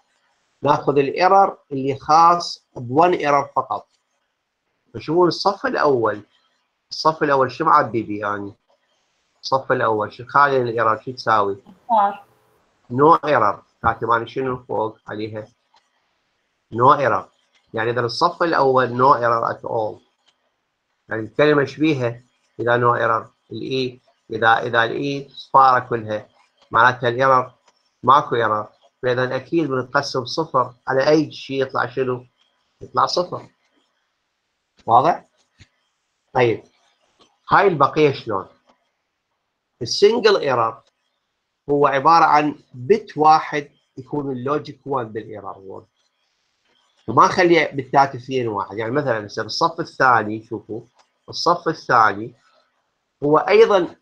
ناخذ ال error اللي خاص ب one error فقط. فشوفوا الصف الأول. الصف الأول شو معبي بي يعني؟ الصف الأول شو خالي ال error شو تساوي؟ no error كاتب أنا شنو فوق عليها؟ no error يعني إذا الصف الأول no error at all يعني الكلمة شبيهه إذا no error ال E إذا إذا ال E صفارة كلها. معناتها ال error ماكو error فإذا أكيد بنقسم صفر على أي شيء يطلع شنو؟ يطلع صفر. واضح؟ طيب. هاي البقية شلون؟ ال single error هو عبارة عن bit واحد يكون ال logic 1 بال error word وما اخلي بالتالي اثنين واحد يعني مثلا هسه بالصف الثاني شوفوا الصف الثاني هو أيضا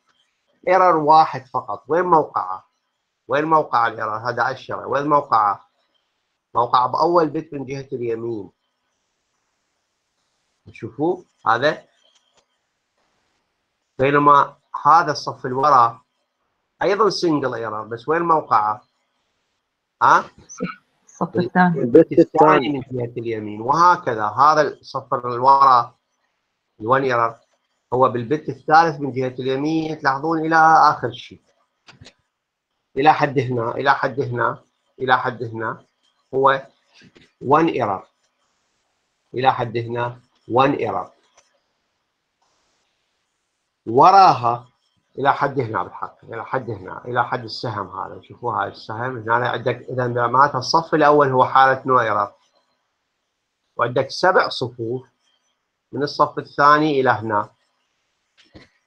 error واحد فقط وين موقعه؟ وين موقع ال error؟ هذا اشره وين موقعه؟ موقعه بأول bit من جهة اليمين شوفوا هذا بينما هذا الصف الوراء أيضا single error بس وين موقعه؟ ها؟ الصف الثاني. ال bit الثاني. من جهة اليمين. وهكذا هذا الصف الوراء ال one error هو بال bit الثالث من جهة اليمين. تلاحظون إلى آخر شيء. إلى حد هنا إلى حد هنا إلى حد هنا. هو 1 error إلى حد هنا 1 error وراها إلى حد هنا بالحق إلى حد هنا إلى حد السهم هذا. شوفوا هاي السهم هنا عندك إذا معناتها الصف الأول هو حالة no error وعندك سبع صفوف من الصف الثاني إلى هنا.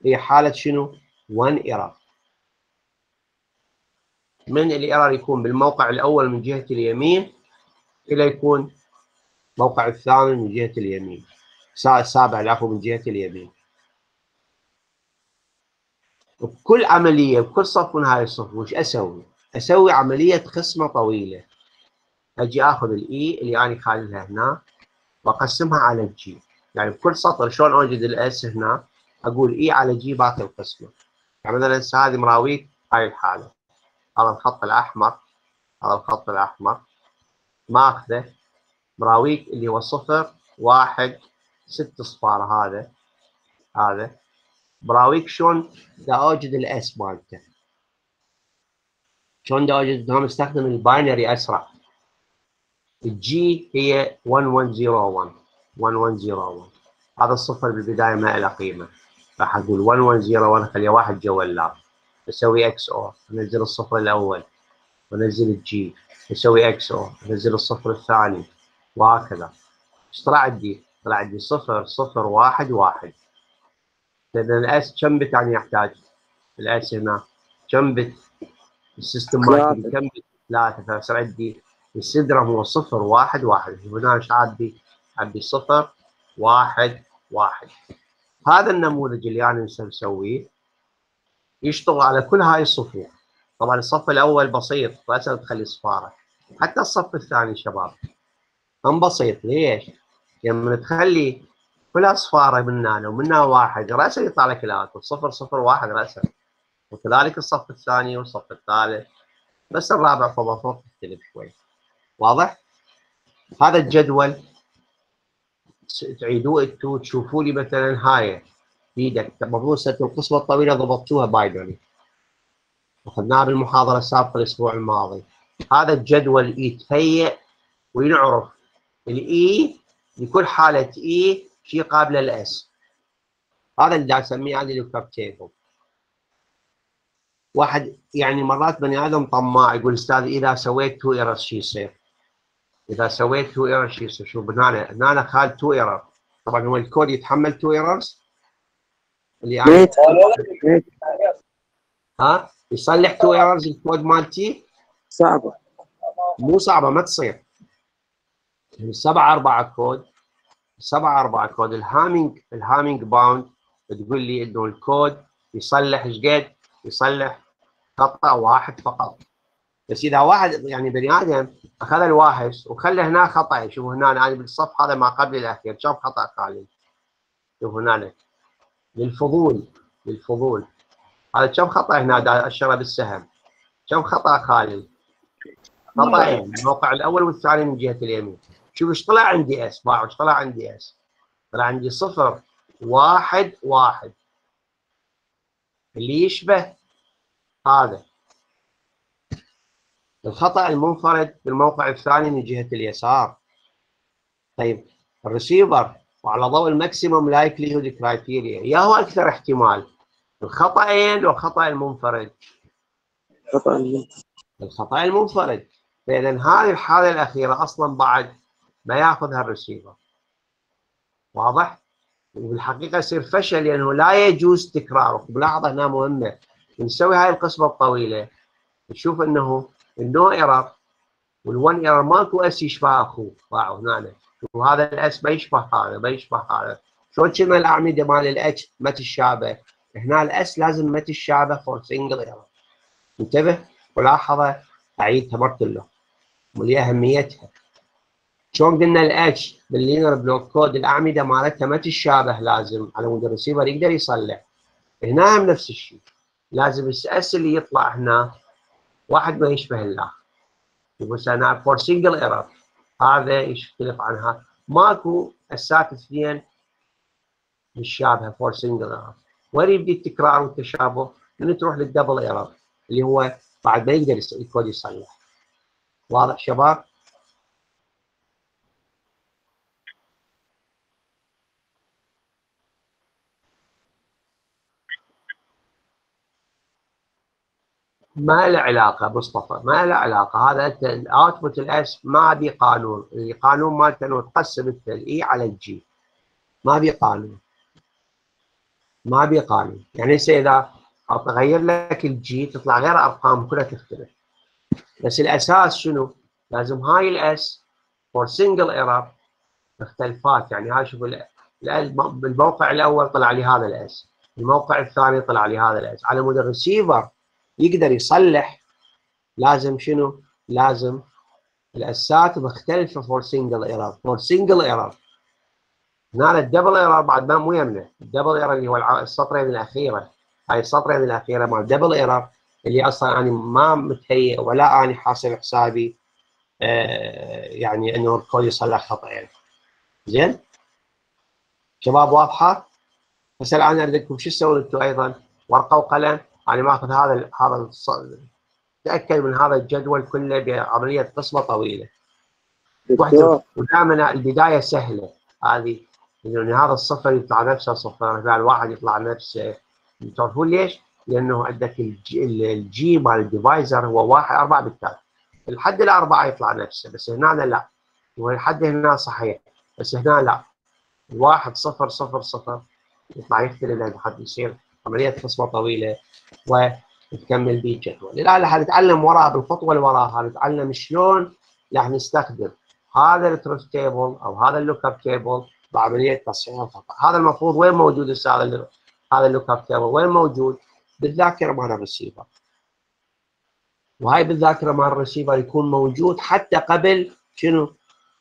هي حالة شنو؟ 1 error من ال error يكون بالموقع الأول من جهة اليمين إلى يكون موقع الثاني من جهة اليمين. السابع العفو من جهة اليمين. بكل عملية بكل صف من هاي الصف وش أسوي؟ أسوي عملية قسمة طويلة. أجي آخذ ال E اللي أنا خاليها هنا وأقسمها على ال G يعني بكل سطر شلون أوجد ال S هنا أقول E على G باقي القسمة. يعني مثلا هذه مراويك هاي الحالة. هذا الخط الأحمر هذا الخط الأحمر. ماخذه مراويك اللي هو صفر واحد ست صفار هذا هذا. براويك شلون؟ دا اوجد الاس مالته. شلون دا اوجد هم استخدم ال binary أسرع. ال G هي 1101 1101 هذا الصفر بالبداية ما له قيمة. راح أقول 1101 خلي واحد جوا الناتج. أسوي XOR أنزل الصفر الأول. وانزل ال G أسوي XOR أنزل الصفر الثاني. وهكذا. إيش طلع عندي؟ طلع عندي صفر صفر واحد واحد. لأن ال S كم بت يعني يحتاج؟ ال S هنا كم بت؟ ال syndrome مالتي كم بت؟ ثلاثة فيصير عندي ال syndrome هو صفر واحد واحد هنا إيش عندي؟ عندي صفر واحد واحد هذا النموذج اللي أنا نسويه يشتغل على كل هاي الصفوف طبعا الصف الأول بسيط بس تخلي صفاره حتى الصف الثاني شباب هم بسيط ليش؟ لما تخلي كل أصفاره من هنا ومن واحد راسا يطلع لك ال output صفر صفر واحد راسا وكذلك الصف الثاني والصف الثالث. بس الرابع فوق فوق تختلف شوي. واضح؟ هذا الجدول تعيدوه أنتم تشوفوا لي مثلا هاي. بيدك المفروض سنه القسمة الطويلة ضبطتوها binary أخذناها بالمحاضرة السابقة الأسبوع الماضي. هذا الجدول يتهيئ وينعرف. ال E لكل حالة إيش قابله ال S هذا اللي اسميه look up table واحد يعني مرات بني آدم طماع يقول أستاذ إذا سويت two error شو يصير؟ إذا سويت two error شو يصير؟ شوف هنا هنا خال two error طبعا هو الكود يتحمل two errors اللي يعني ها؟ يصلح two errors الكود مالتي؟ صعبة. مو صعبة ما تصير. السبعة أربعة كود. السبعة أربعة كود. ال Hamming ال Hamming bound تقول لي إنه الكود يصلح إيش قد؟ يصلح خطأ واحد فقط. بس إذا واحد يعني بني آدم أخذ الواحد وخلى هنا خطأ. شوف هنا أنا بالصف هذا ما قبل الأخير. شوف خطأ خالي. شوف هنا للفضول للفضول. هذا كم خطأ هنا دا أشره بالسهم. كم خطأ خالي. خطأين الموقع الأول والثاني من جهة اليمين. شوف إيش طلع عندي S باعوا إيش طلع عندي S طلع عندي صفر واحد واحد. اللي يشبه هذا. الخطأ المنفرد بالموقع الثاني من جهة اليسار. طيب الريسيفر وعلى ضوء ال maximum likelihood criteria يا هو أكثر احتمال. الخطأين والخطأ المنفرد. خطأ مني. الخطأ المنفرد. فإذا هذه الحالة الأخيرة أصلا بعد ما ياخذها الريسيفر واضح؟ وبالحقيقة يصير فشل لأنه لا يجوز تكراره. ملاحظه هنا مهمة. نسوي هاي القسمه الطويلة. نشوف إنه ال no error وال one error ماكو S يشبه أخوه. باعوا هنا وهذا ال S؟ ما يشبه هذا ما يشبه هذا. شلون كنا الأعمدة مال ال H ما تتشابه هنا ال S لازم ما تتشابه for single error انتبه ملاحظه أعيدها مرة ثلاثة. ولي أهميتها. شلون قلنا ال H بال linear block code الأعمدة مالتها ما تتشابه لازم على مود الريسيفر يقدر يصلح. هنا هم نفس الشيء. لازم ال S اللي يطلع هنا واحد ما يشبه الآخر بس أنا for single error هذا يختلف عنها. ماكو S ات اثنين متشابهة for single error وين يبدي التكرار والتشابه؟ من تروح لل double error اللي هو بعد ما يقدر الكود يصلح. واضح شباب؟ ما له علاقة مصطفى ما له علاقة. هذا أنت ال output ال S ما بي قانون. القانون مالته إنه تقسم أنت ال E على ال G ما بي قانون. ما بي قانون. يعني هسه إذا أغير لك الجي تطلع غير أرقام كلها تختلف. بس الأساس شنو؟ لازم هاي ال s for single error اختلفات يعني هاي شوف ال- ال- بالموقع الأول طلع لي هذا ال s الموقع الثاني طلع لي هذا ال s على مود الريسيفر يقدر يصلح لازم شنو؟ لازم ال s ات مختلفة for single error for single error هنا ال double error بعد ما مو يمنع. ال double error اللي هو السطرين الأخيرة. هاي السطرين الأخيرة مال double error اللي أصلا أنا ما متهيئ ولا اني حاسب حسابي آه يعني إنه الكود يصلح خطأين. زين؟ شباب واضحة؟ بس الآن أريدكم شو تسوون أنتم أيضا؟ ورقة وقلم. أنا ماخذ هذا هذا تأكد من هذا الجدول كله بعملية قسمة طويلة. ودائما البداية سهلة. هذه إنه هذا الصفر يطلع نفسه صفر. هذا الواحد يطلع نفسه. تعرفون ليش؟ لأنه عندك ال g, ال g مال ال divisor هو واحد أربعة بالتالي الحد الاربعه يطلع نفسه. بس هنا لا. والحد هنا صحيح. بس هنا لا. الواحد صفر صفر صفر يطلع يختلف لحد يصير عمليه قسمه طويلة وتكمل بيه الجدول رح نتعلم وراها بالخطوة اللي وراها نتعلم شلون راح نستخدم هذا ال truth table أو هذا ال look up table بعملية تصحيح الخطأ. هذا المفروض وين موجود هذا هذا ال look up table وين موجود؟ بالذاكرة مال الريسيفر وهاي بالذاكرة مال الريسيفر يكون موجود حتى قبل شنو؟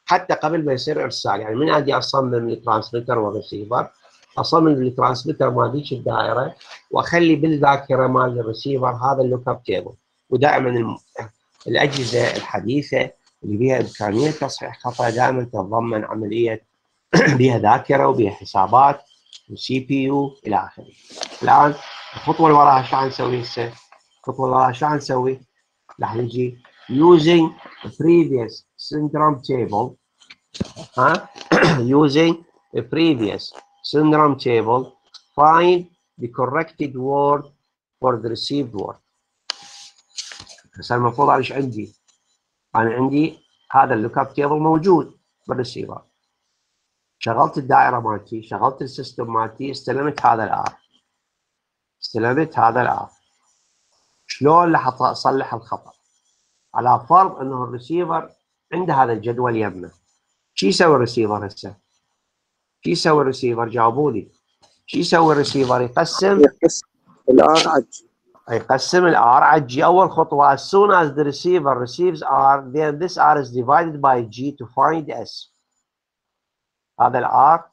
حتى قبل ما يصير إرسال. يعني من أجي أصمم ال transmitter وال receiver اصمم ال transmitter مال ذيك الدائرة وأخلي بالذاكرة مال الريسيفر هذا ال look up table ودائما الأجهزة الحديثة اللي بها إمكانية تصحيح خطأ دائما تتضمن عملية بها ذاكرة وبها حسابات و CPU إلى آخره. الآن الخطوة اللي وراها شو نسوي هسه؟ الخطوة اللي وراها شو نسوي؟ راح نجي using previous syndrome table ها using previous syndrome table find the corrected word for the received word. هسه المفروض أنا إيش عندي؟ أنا عندي هذا ال look up table موجود بالريسيفر شغلت الدائرة مالتي شغلت ال system مالتي استلمت هذا ال r استلمت هذا ال r شلون راح أصلح الخطأ؟ على فرض إنه الريسيفر عنده هذا الجدول يمه شو يسوي الريسيفر هسه؟ شو يسوي الريسيفر؟ جاوبوا لي شو يسوي الريسيفر؟ يقسم. ال r على ال g يقسم ال r على g أول خطوة as soon as the receiver receives r then this r is divided by g to find s. هذا ال r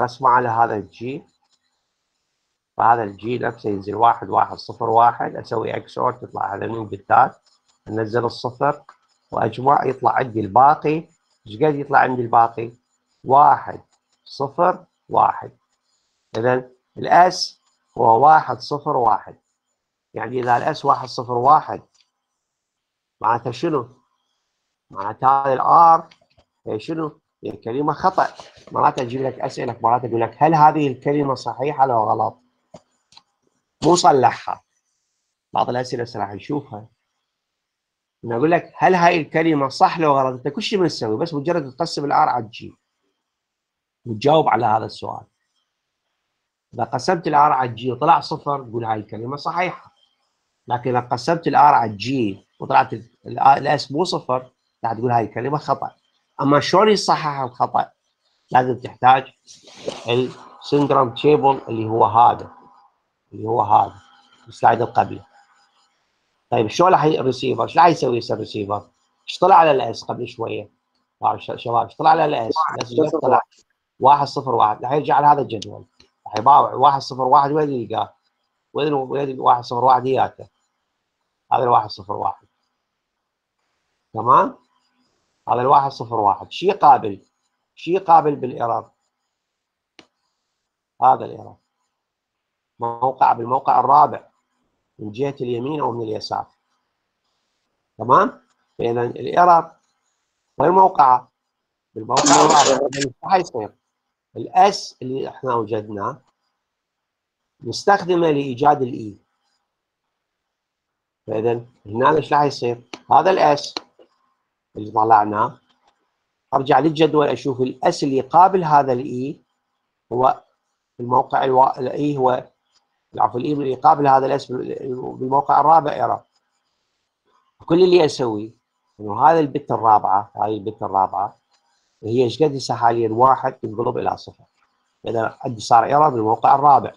قسمه على هذا الجي فهذا الجي نفسه ينزل واحد واحد صفر واحد. أسوي اكسور تطلع هذا من بالتالي أنزل الصفر. وأجمع يطلع عندي الباقي. إيش قد يطلع عندي الباقي؟ واحد صفر واحد اذا الأس هو واحد صفر واحد يعني إذا الأس واحد صفر واحد معناتها شنو؟ معناتها هذا الآر هي شنو؟ هي كلمة خطأ معناتها أجيب لك اسئله معناتها أقول لك هل هذه الكلمة صحيحة لو غلط؟ مو صلحها بعض الاسئله راح نشوفها أنا أقول لك هل هاي الكلمة صح لو غلط أنت كل شيء من تسوي بس مجرد تقسم ال r على ال g وتجاوب على هذا السؤال. إذا قسمت ال r على ال g وطلع صفر تقول هاي الكلمة صحيحة. لكن إذا قسمت ال r على ال g وطلعت ال s مو صفر راح تقول هاي الكلمة خطأ. أما شلون يصحح الخطا لازم تحتاج ال syndrome table اللي هو هذا. اللي هو هذا. ال slide القبلي طيب شلون راح الريسيفر إيش راح يسوي الريسيفر؟ إيش طلع على ال s قبل شوية؟ شباب إيش طلع على ال s؟ ال s طلع. 1 0 1 راح يرجع لهذا الجدول. راح يباوع 1 0 1 وين يلقاه؟ وين وين 1 0 1 هياته؟ هذا ال 1 0 1 تمام؟ هذا ال 1 0 1 شو يقابل؟ شو يقابل بال error؟ هذا ال error موقع بالموقع الرابع من جهة اليمين أو من اليسار. تمام؟ فإذا ال error وين موقعه بالموقع الرابع راح يصير. ال s اللي إحنا وجدناه نستخدمه لإيجاد ال e فإذا هنا إيش راح يصير. هذا ال s اللي طلعناه أرجع للجدول أشوف ال s اللي يقابل هذا ال e هو الموقع الوا... ال e هو العفو ال e اللي يقابل هذا ال s بالموقع الرابع. يرى. كل اللي اسويه إنه هذا ال bit الرابعة هاي ال bit الرابعة. هي إيش قد هسه حاليا؟ واحد تنقلب إلى صفر. إذا عندي صار error بالموقع الرابع.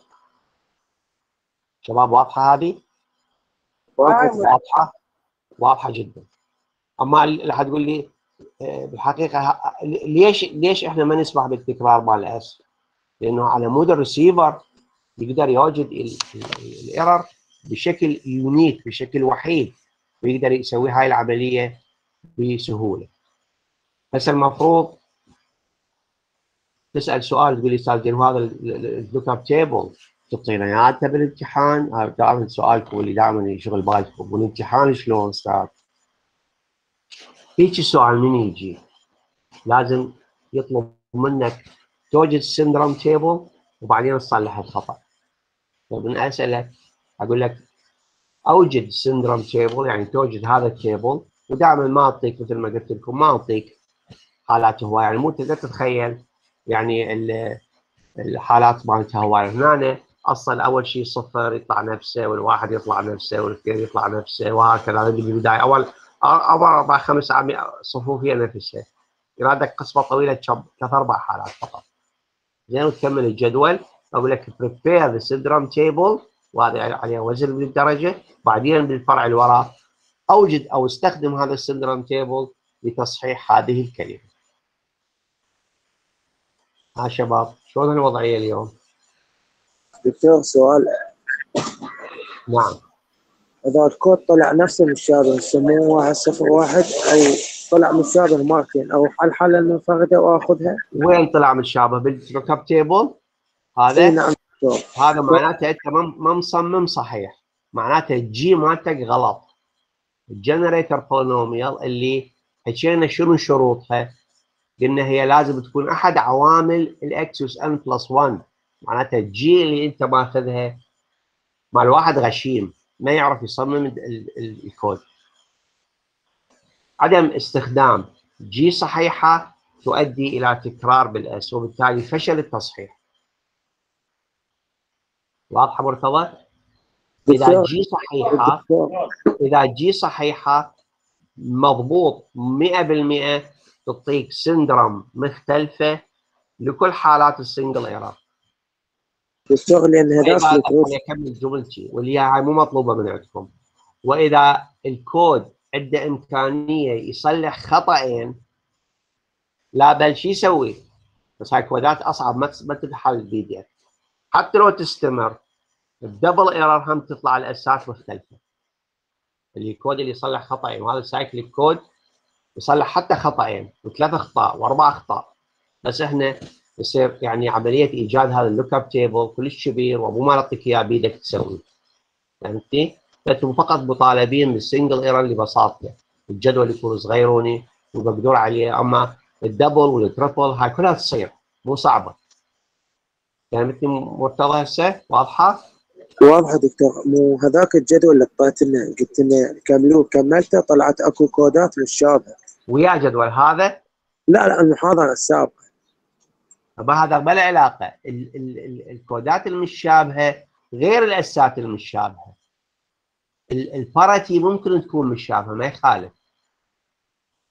شباب واضحة هذه؟ واضحة؟ واضحة جدا. أما راح تقول لي بالحقيقة ليش ليش إحنا ما نسمح بالتكرار مال ال s؟ لأنه على مود الريسيفر يقدر يوجد ال error بشكل unique بشكل وحيد ويقدر يسوي هاي العملية بسهولة. هسه المفروض تسأل سؤال تقول لي أستاذ هذا ال look up table تعطينا اياه بالامتحان دائما سؤالكم اللي دائما يشغل بالكم والامتحان شلون أستاذ؟ هيك سؤال من يجي. لازم يطلب منك توجد ال syndrome table وبعدين تصلح الخطأ. فمن أسألك أقول لك اوجد syndrome table يعني توجد هذا ال table ودائما ما أعطيك مثل ما قلت لكم ما أعطيك حالات هوايه يعني مو تقدر تتخيل يعني ال- الحالات مالتها هوايه هنا أصلا أول شيء صفر يطلع نفسه والواحد يطلع نفسه والاثنين يطلع نفسه وهكذا. بالبداية. اول أول أربع خمس صفوف هي نفسها يرادك قسمة طويلة ثلاث أربع حالات فقط. زين وتكمل الجدول. أقول لك prepare the syndrome table. وهذا عليه وزن بالدرجة. بعدين بالفرع اللي وراه أوجد أو استخدم هذا ال syndrome table لتصحيح هذه الكلمة. ها شباب شلون الوضعية اليوم؟ دكتور سؤال. نعم. إذا الكود طلع نفسه مشابه نسميه واحد صفر واحد أو طلع مشابه ماركين أو حل حل المنفردة وآخذها؟ وين طلع متشابه؟ بال look table؟ هذا؟ نعم دكتور. هذا معناته أنت ما ما مصمم صحيح. معناته ال G مالتك غلط. ال generator polynomial اللي حكينا شنو شروطها؟ قلنا هي لازم تكون أحد عوامل ال X اس N plus 1 معناتها ال G اللي أنت ماخذها مال واحد غشيم ما يعرف يصمم ال- ال- الكود. عدم استخدام. G صحيحة تؤدي إلى تكرار بال S وبالتالي فشل التصحيح. واضحة مرتضى؟ إذا G صحيحة إذا G صحيحة مضبوط 100% تعطيك syndrome مختلفة لكل حالات ال single error دكتور لأن هذاك خليني الكود. أكمل جملتي واللي مو مطلوبة من عندكم. وإذا الكود عنده إمكانية يصلح خطأين لا بل شو يسوي؟ بس هاي كودات أصعب ما تنحل بيدك حتى لو تستمر ال double error هم تطلع ال S ات مختلفة. اللي الكود اللي يصلح خطأين وهذا ال cyclic code يصلح حتى خطأين وثلاث أخطاء وأربع أخطاء. بس إحنا يصير يعني عملية إيجاد هذا ال look up table كلش كبير وابو ما نعطيك إياه بيدك تسوي. فهمتني؟ فانتم فقط مطالبين بال single error لبساطة. الجدول يكون صغيروني ومقدور عليه أما الدبل والتربل هاي كلها تصير مو صعبة. فهمتني مرتضى هسه؟ واضحة؟ واضحة دكتور. مو هذاك الجدول اللي قطعت لنا قلت لنا كملوه كملته طلعت أكو كودات مشابهة ويا جدول هذا؟ لا لا المحاضرة السابقة طب هذا ما له علاقة. ال ال ال الكودات المشابهه غير الاسات المشابهه ال- ال parity ممكن تكون مشابهه ما يخالف.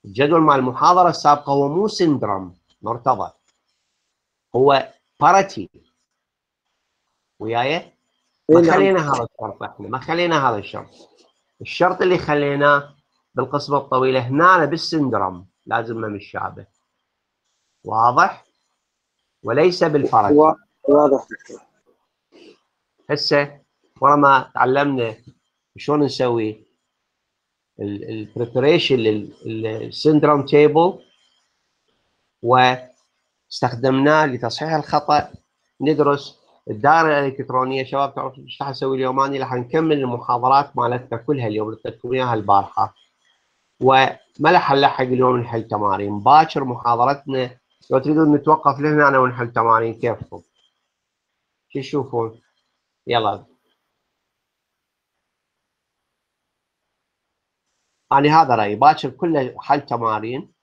الجدول مال المحاضرة السابقة هو مو syndrome مرتضى هو parity. وياي؟ ما نعم. خلينا هذا الشرط إحنا ما خلينا هذا الشرط. الشرط اللي خليناه بالقسمه الطويلة هنا بال syndrome لازم ما مشابه واضح؟ وليس وا- واضح. هسه ورا ما تعلمنا شلون نسوي ال preparation لل syndrome table واستخدمناه لتصحيح الخطأ. ندرس الدائرة الإلكترونية. شباب تعرفوا إيش راح أسوي اليوم؟ اني راح نكمل المحاضرات مالتنا كلها اليوم اللي اياها البارحة. وما راح نلحق اليوم نحل تمارين. باكر محاضرتنا لو تريدون نتوقف لهنا ونحل تمارين. كيفكم؟ شو تشوفون؟ يلا. أنا هذا رأيي. باكر كله حل تمارين.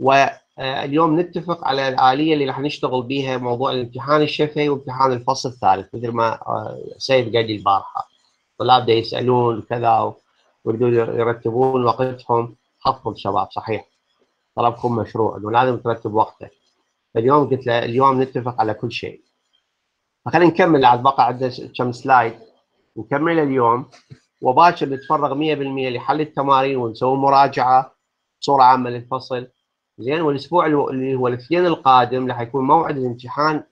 واليوم نتفق على الآلية اللي راح نشتغل بيها موضوع الامتحان الشفهي وامتحان الفصل الثالث مثل ما آه، سيد قال لي البارحة. الطلاب دا يسألون كذا ويريدون يرتبون وقتهم. حطهم شباب صحيح. طلبكم مشروع إنه لازم ترتب وقتك فاليوم قلت له اليوم نتفق على كل شيء. فخلينا نكمل عاد بقى عندنا كم سلايد. نكمل اليوم. وباكر نتفرغ 100% لحل التمارين ونسوي مراجعة بصورة عامة للفصل. زين والأسبوع اللي هو الأثنين القادم راح يكون موعد الامتحان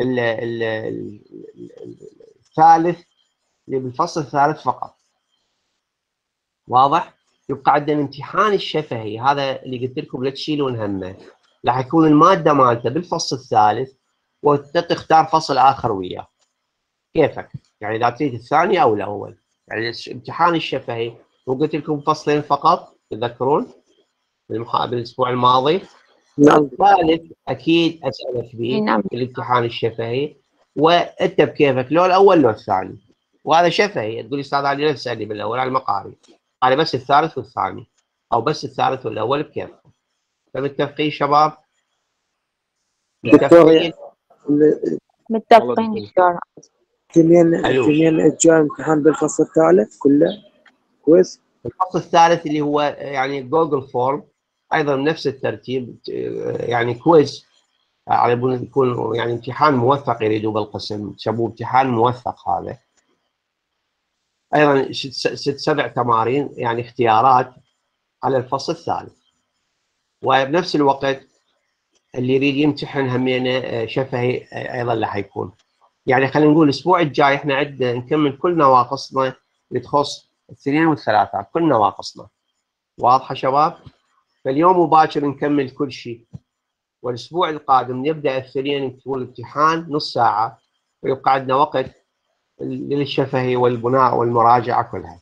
ال ال ال ال- الثالث. اللي بالفصل الثالث فقط. واضح؟ يبقى عندنا الامتحان الشفهي هذا اللي قلت لكم لا تشيلون همه. راح يكون المادة مالته بالفصل الثالث وانت تختار فصل آخر وياه. كيفك؟ يعني إذا تريد الثاني أو الأول. يعني الامتحان الشفهي وقلت لكم فصلين فقط تذكرون بالأسبوع الماضي. نعم. الثالث أكيد أسألك فيه نعم. الامتحان الشفهي. وأنت بكيفك لو الأول لو الثاني. وهذا شفهي تقول لي أستاذ علي لا تسالني بالأول على المقاري أنا بس الثالث والثاني أو بس الثالث والأول بكيفكم فمتفقين شباب؟ دكتور متفقين؟ متفقين حلو. اثنين الجاي امتحان بالفصل الثالث كله كويس الفصل الثالث اللي هو يعني جوجل form أيضا نفس الترتيب يعني quiz على يكون يعني امتحان موثق يريدوا بالقسم سموه امتحان موثق هذا أيضا ست سبع تمارين يعني اختيارات على الفصل الثالث. وبنفس الوقت اللي يريد يمتحن همينه آه، شفهي آه، أيضا راح يكون يعني خلينا نقول الأسبوع الجاي إحنا عندنا نكمل كل نواقصنا اللي تخص الاثنين والثلاثاء كل نواقصنا. واضحة شباب؟ فاليوم مباشر نكمل كل شيء. والأسبوع القادم نبدأ الاثنين يكون الامتحان نص ساعة ويبقى عندنا وقت للشفهي والبناء والمراجعة كلها.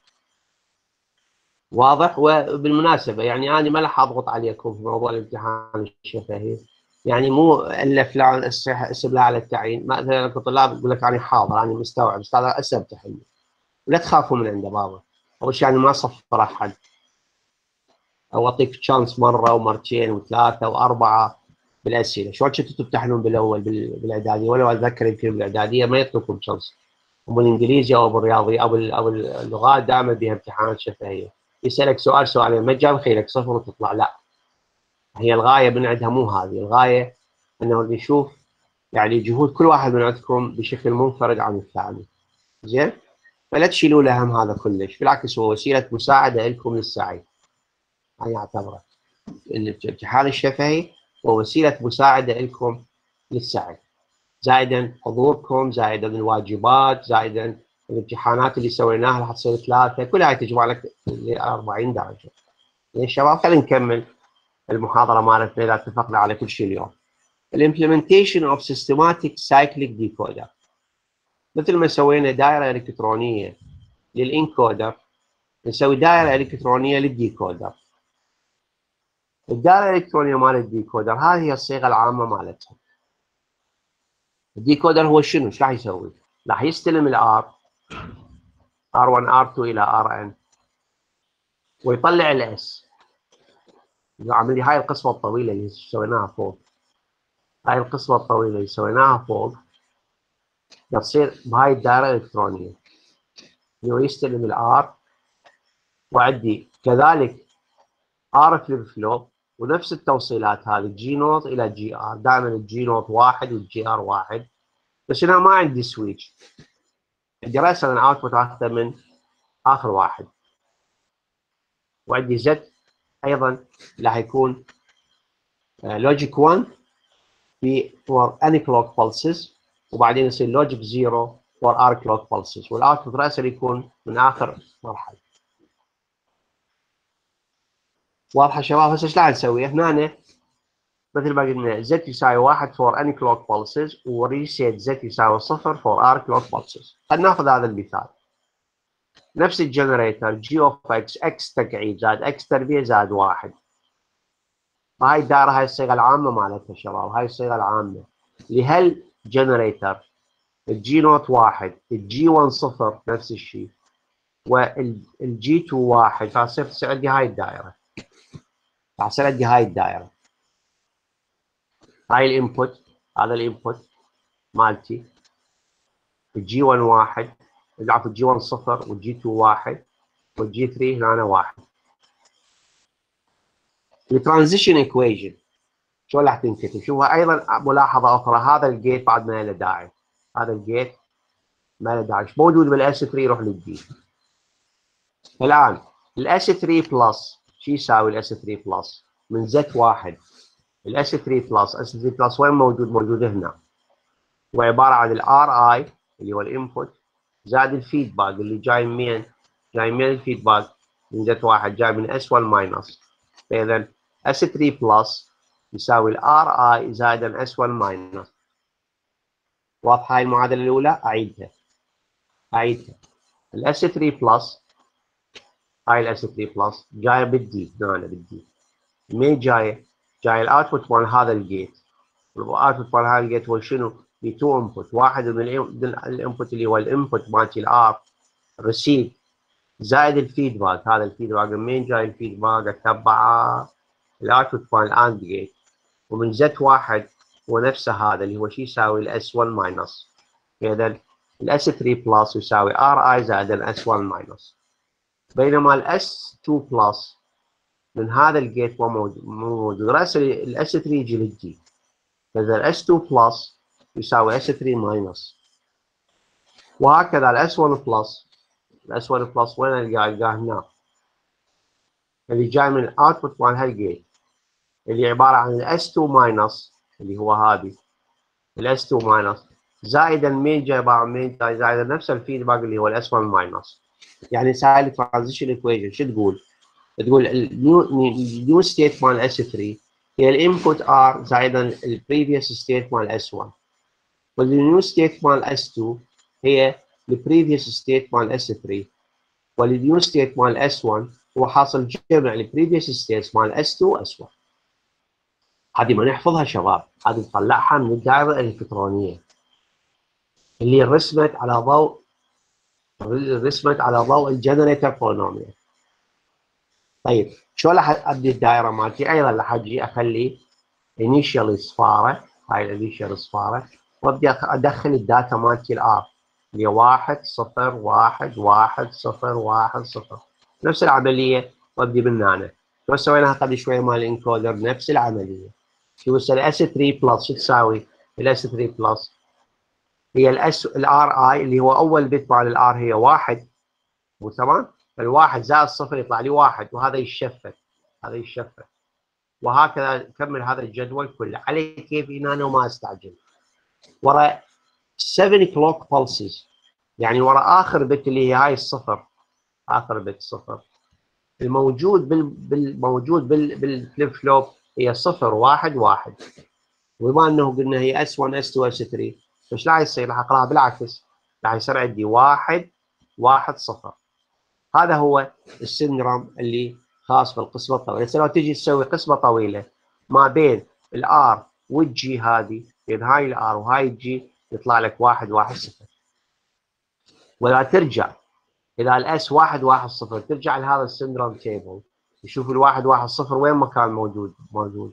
واضح؟ وبالمناسبة يعني أنا ما راح أضغط عليكم في موضوع الامتحان الشفهي. يعني مو فلان الصح- اسم لا على التعيين. مثلا الطلاب يقول لك أنا حاضر أنا مستوعب أستاذ هسه امتحن ولا تخافوا من عنده بابا. أول شيء أنا ما صفر أحد. أو أعطيك تشانس مرة ومرتين وثلاثة وأربعة بالأسئلة. شلون كنتوا تمتحنون بالأول بال- بالإعدادية؟ ولا أتذكر يمكن بالإعدادية ما يعطوكم تشانس بالانجليزي أو بالرياضي أو بال- أو اللغات دائما بها امتحانات شفهية. يسألك سؤال سؤالين ما جاب خيرك؟ صفر وتطلع. لا. هي الغاية من عندها مو هذه. الغاية أنه نشوف يعني جهود كل واحد من عندكم بشكل منفرد عن الثاني. زين؟ فلا تشيلوا له هم هذا كلش. بالعكس هو وسيلة مساعدة لكم للسعي. أنا أعتبره. الامتحان الشفهي هو وسيلة مساعدة لكم للسعي. زائدا حضوركم زائدا الواجبات زائدا الامتحانات اللي سويناها راح تصير ثلاثة. كلها تجمع لك ل 40 درجة. زين شباب خلينا نكمل المحاضرة مالتنا إذا اتفقنا على كل شيء اليوم. ال implementation of systematic cyclic decoder مثل ما سوينا دائرة إلكترونية لل encoder نسوي دائرة إلكترونية لل decoder. الدائرة الإلكترونية مال ال decoder هذه هي الصيغة العامة مالتها. ال decoder هو شنو؟ إيش راح يسوي؟ راح يستلم ال R R1 R2 إلى Rn ويطلع ال S عامل لي هاي القسمة الطويلة اللي سويناها فوق هاي القسمة الطويلة اللي سويناها فوق بتصير بهاي الدائرة الإلكترونية اللي هو يستلم ال R وعندي كذلك R flip flop ونفس التوصيلات هذه G note إلى G R دائما ال G note واحد وال G R واحد. بس هنا ما عندي switch عندي راسا ال output اخذه من آخر واحد. وعندي Z أيضا راح يكون logic 1 في for N clock pulses وبعدين يصير logic 0 for R clock pulses وال output راسا يكون من آخر مرحلة. واضحة شباب هسه إيش نسوي؟ هنا مثل ما قلنا Z يساوي واحد for N clock pulses و reset Z يساوي صفر for R clock pulses خلينا ناخذ هذا المثال. نفس ال generator G of X X تكعيب زائد X تربيع زائد واحد. هاي الدائرة هاي الصيغة العامة مالتها شباب هاي الصيغة العامة. لهال generator ال g not واحد ال g 1 صفر نفس الشيء والجي 2 واحد فصير عندي هاي الدائرة. راح عندي هاي الدائرة. هاي ال input هذا ال input مالتي. ال g 1 واحد عفوا ال g 1 صفر وال g 2 واحد والجي 3 هنا واحد. ال transition equation شو راح تنكتب؟ شوفها أيضا ملاحظة أخرى هذا ال gate بعد ما له داعي. هذا ال gate ما له داعي. موجود بال s 3 يروح لل g الآن ال s 3 plus شو يساوي ال s 3 plus من زد واحد. ال s 3 plus s 3 plus وين موجود؟ موجود هنا. وعباره عن ال r i اللي هو ال input زائد ال feedback اللي جاي من جاي من ال feedback من زد واحد جاي من s 1 minus فاذا s 3 plus يساوي ال r i زائدا s 1 minus واضحه هاي المعادلة الأولى؟ أعيدها. أعيدها. ال s 3 plus هاي ال s 3 plus جاية بال D هنا بال D مين جاي؟ جاي ال output مال هذا ال gate ال output مال هذا ال gate هو شنو؟ في two input واحد من ال input اللي هو ال input مالتي ال r receive زائد ال feedback هذا ال feedback منين جاي ال feedback أتبع ال output مال ال AND gate ومن زت واحد هو نفسه هذا اللي هو شو يساوي ال s 1 minus اذا ال s 3 plus يساوي r i زائد ال s 1 minus بينما ال s 2 plus من هذا ال gate مو موجود مو موجود. راس ال s 3 يجي لل g فاذا ال s 2 plus يساوي s 3 minus وهكذا ال s 1 plus ال s 1 plus وين القاه؟ القاه هنا. اللي جاي من ال output مال هال gate اللي عبارة عن ال s 2 minus اللي هو هذه. ال s 2 minus زائدا مين جاي عباره عن مين جاي؟ زائدا نفس ال feedback اللي هو ال s 1 minus يعني سهل transition equation شو تقول؟ تقول ال new state مال s 3 هي ال input r زائدا ال previous state مال s 1 وال new state مال s 2 هي ال previous state مال s 3 وال new state مال s 1 هو حاصل جمع ال previous state مال s 2 s 1 هذه ما نحفظها شباب هذه نطلعها من الدائره الإلكترونية. اللي رسمت على ضوء رسمت على ضوء ال generator polynomial طيب شو راح ابدي الدائرة مالتي؟ أيضا راح أجي أخلي initial صفاره هاي ال initial صفاره وأبدي أدخل ال data مالتي ال r اللي واحد صفر واحد واحد صفر واحد صفر. نفس العملية وأبدي من هنا شو سويناها قبل شوي مال ال encoder نفس العملية. شو ال s 3 plus شو تساوي؟ ال s 3 plus هي ال s ال r i اللي هو أول bit مال ال r هي واحد. مو تمام؟ الواحد زائد صفر يطلع لي واحد وهذا ي shift هذا ي shift وهكذا كمل هذا الجدول كله. على كيف؟ أنا وما أستعجل. ورا 7 clock pulses يعني ورا آخر bit اللي هي هاي الصفر. آخر bit صفر. الموجود بال بالموجود بال بال flip flop هي صفر واحد واحد. وبما أنه قلنا هي s 1 s 2 s 3 فايش راح يصير؟ راح اقراها بالعكس. راح يصير عندي واحد واحد صفر. هذا هو ال syndrome اللي خاص بالقسمة الطويلة. لو تجي تسوي قسمة طويلة ما بين ال r وال g هذه بين هاي ال r وهاي ال g يطلع لك واحد واحد صفر. ولا ترجع اذا ال s واحد واحد صفر ترجع لهذا ال syndrome table تشوف الواحد واحد صفر وين ما كان موجود موجود.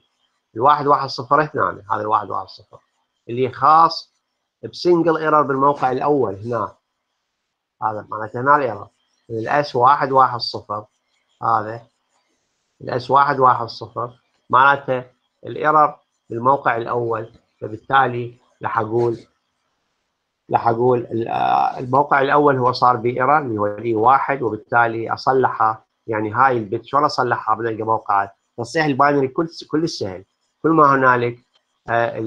الواحد واحد صفر هنا هذا الواحد واحد صفر. اللي خاص ب single error بالموقع الأول هنا. هذا معناته هنا ال error ال s واحد واحد صفر. هذا ال s واحد واحد صفر. معناته ال error بالموقع الأول. فبالتالي راح أقول راح أقول الموقع الأول هو صار ب error اللي هو ال e واحد وبالتالي اصلحها يعني هاي ال bit. شلون أصلحها بنلقى موقع تصحيح ال binary كل كل سهل. كل ما هنالك آه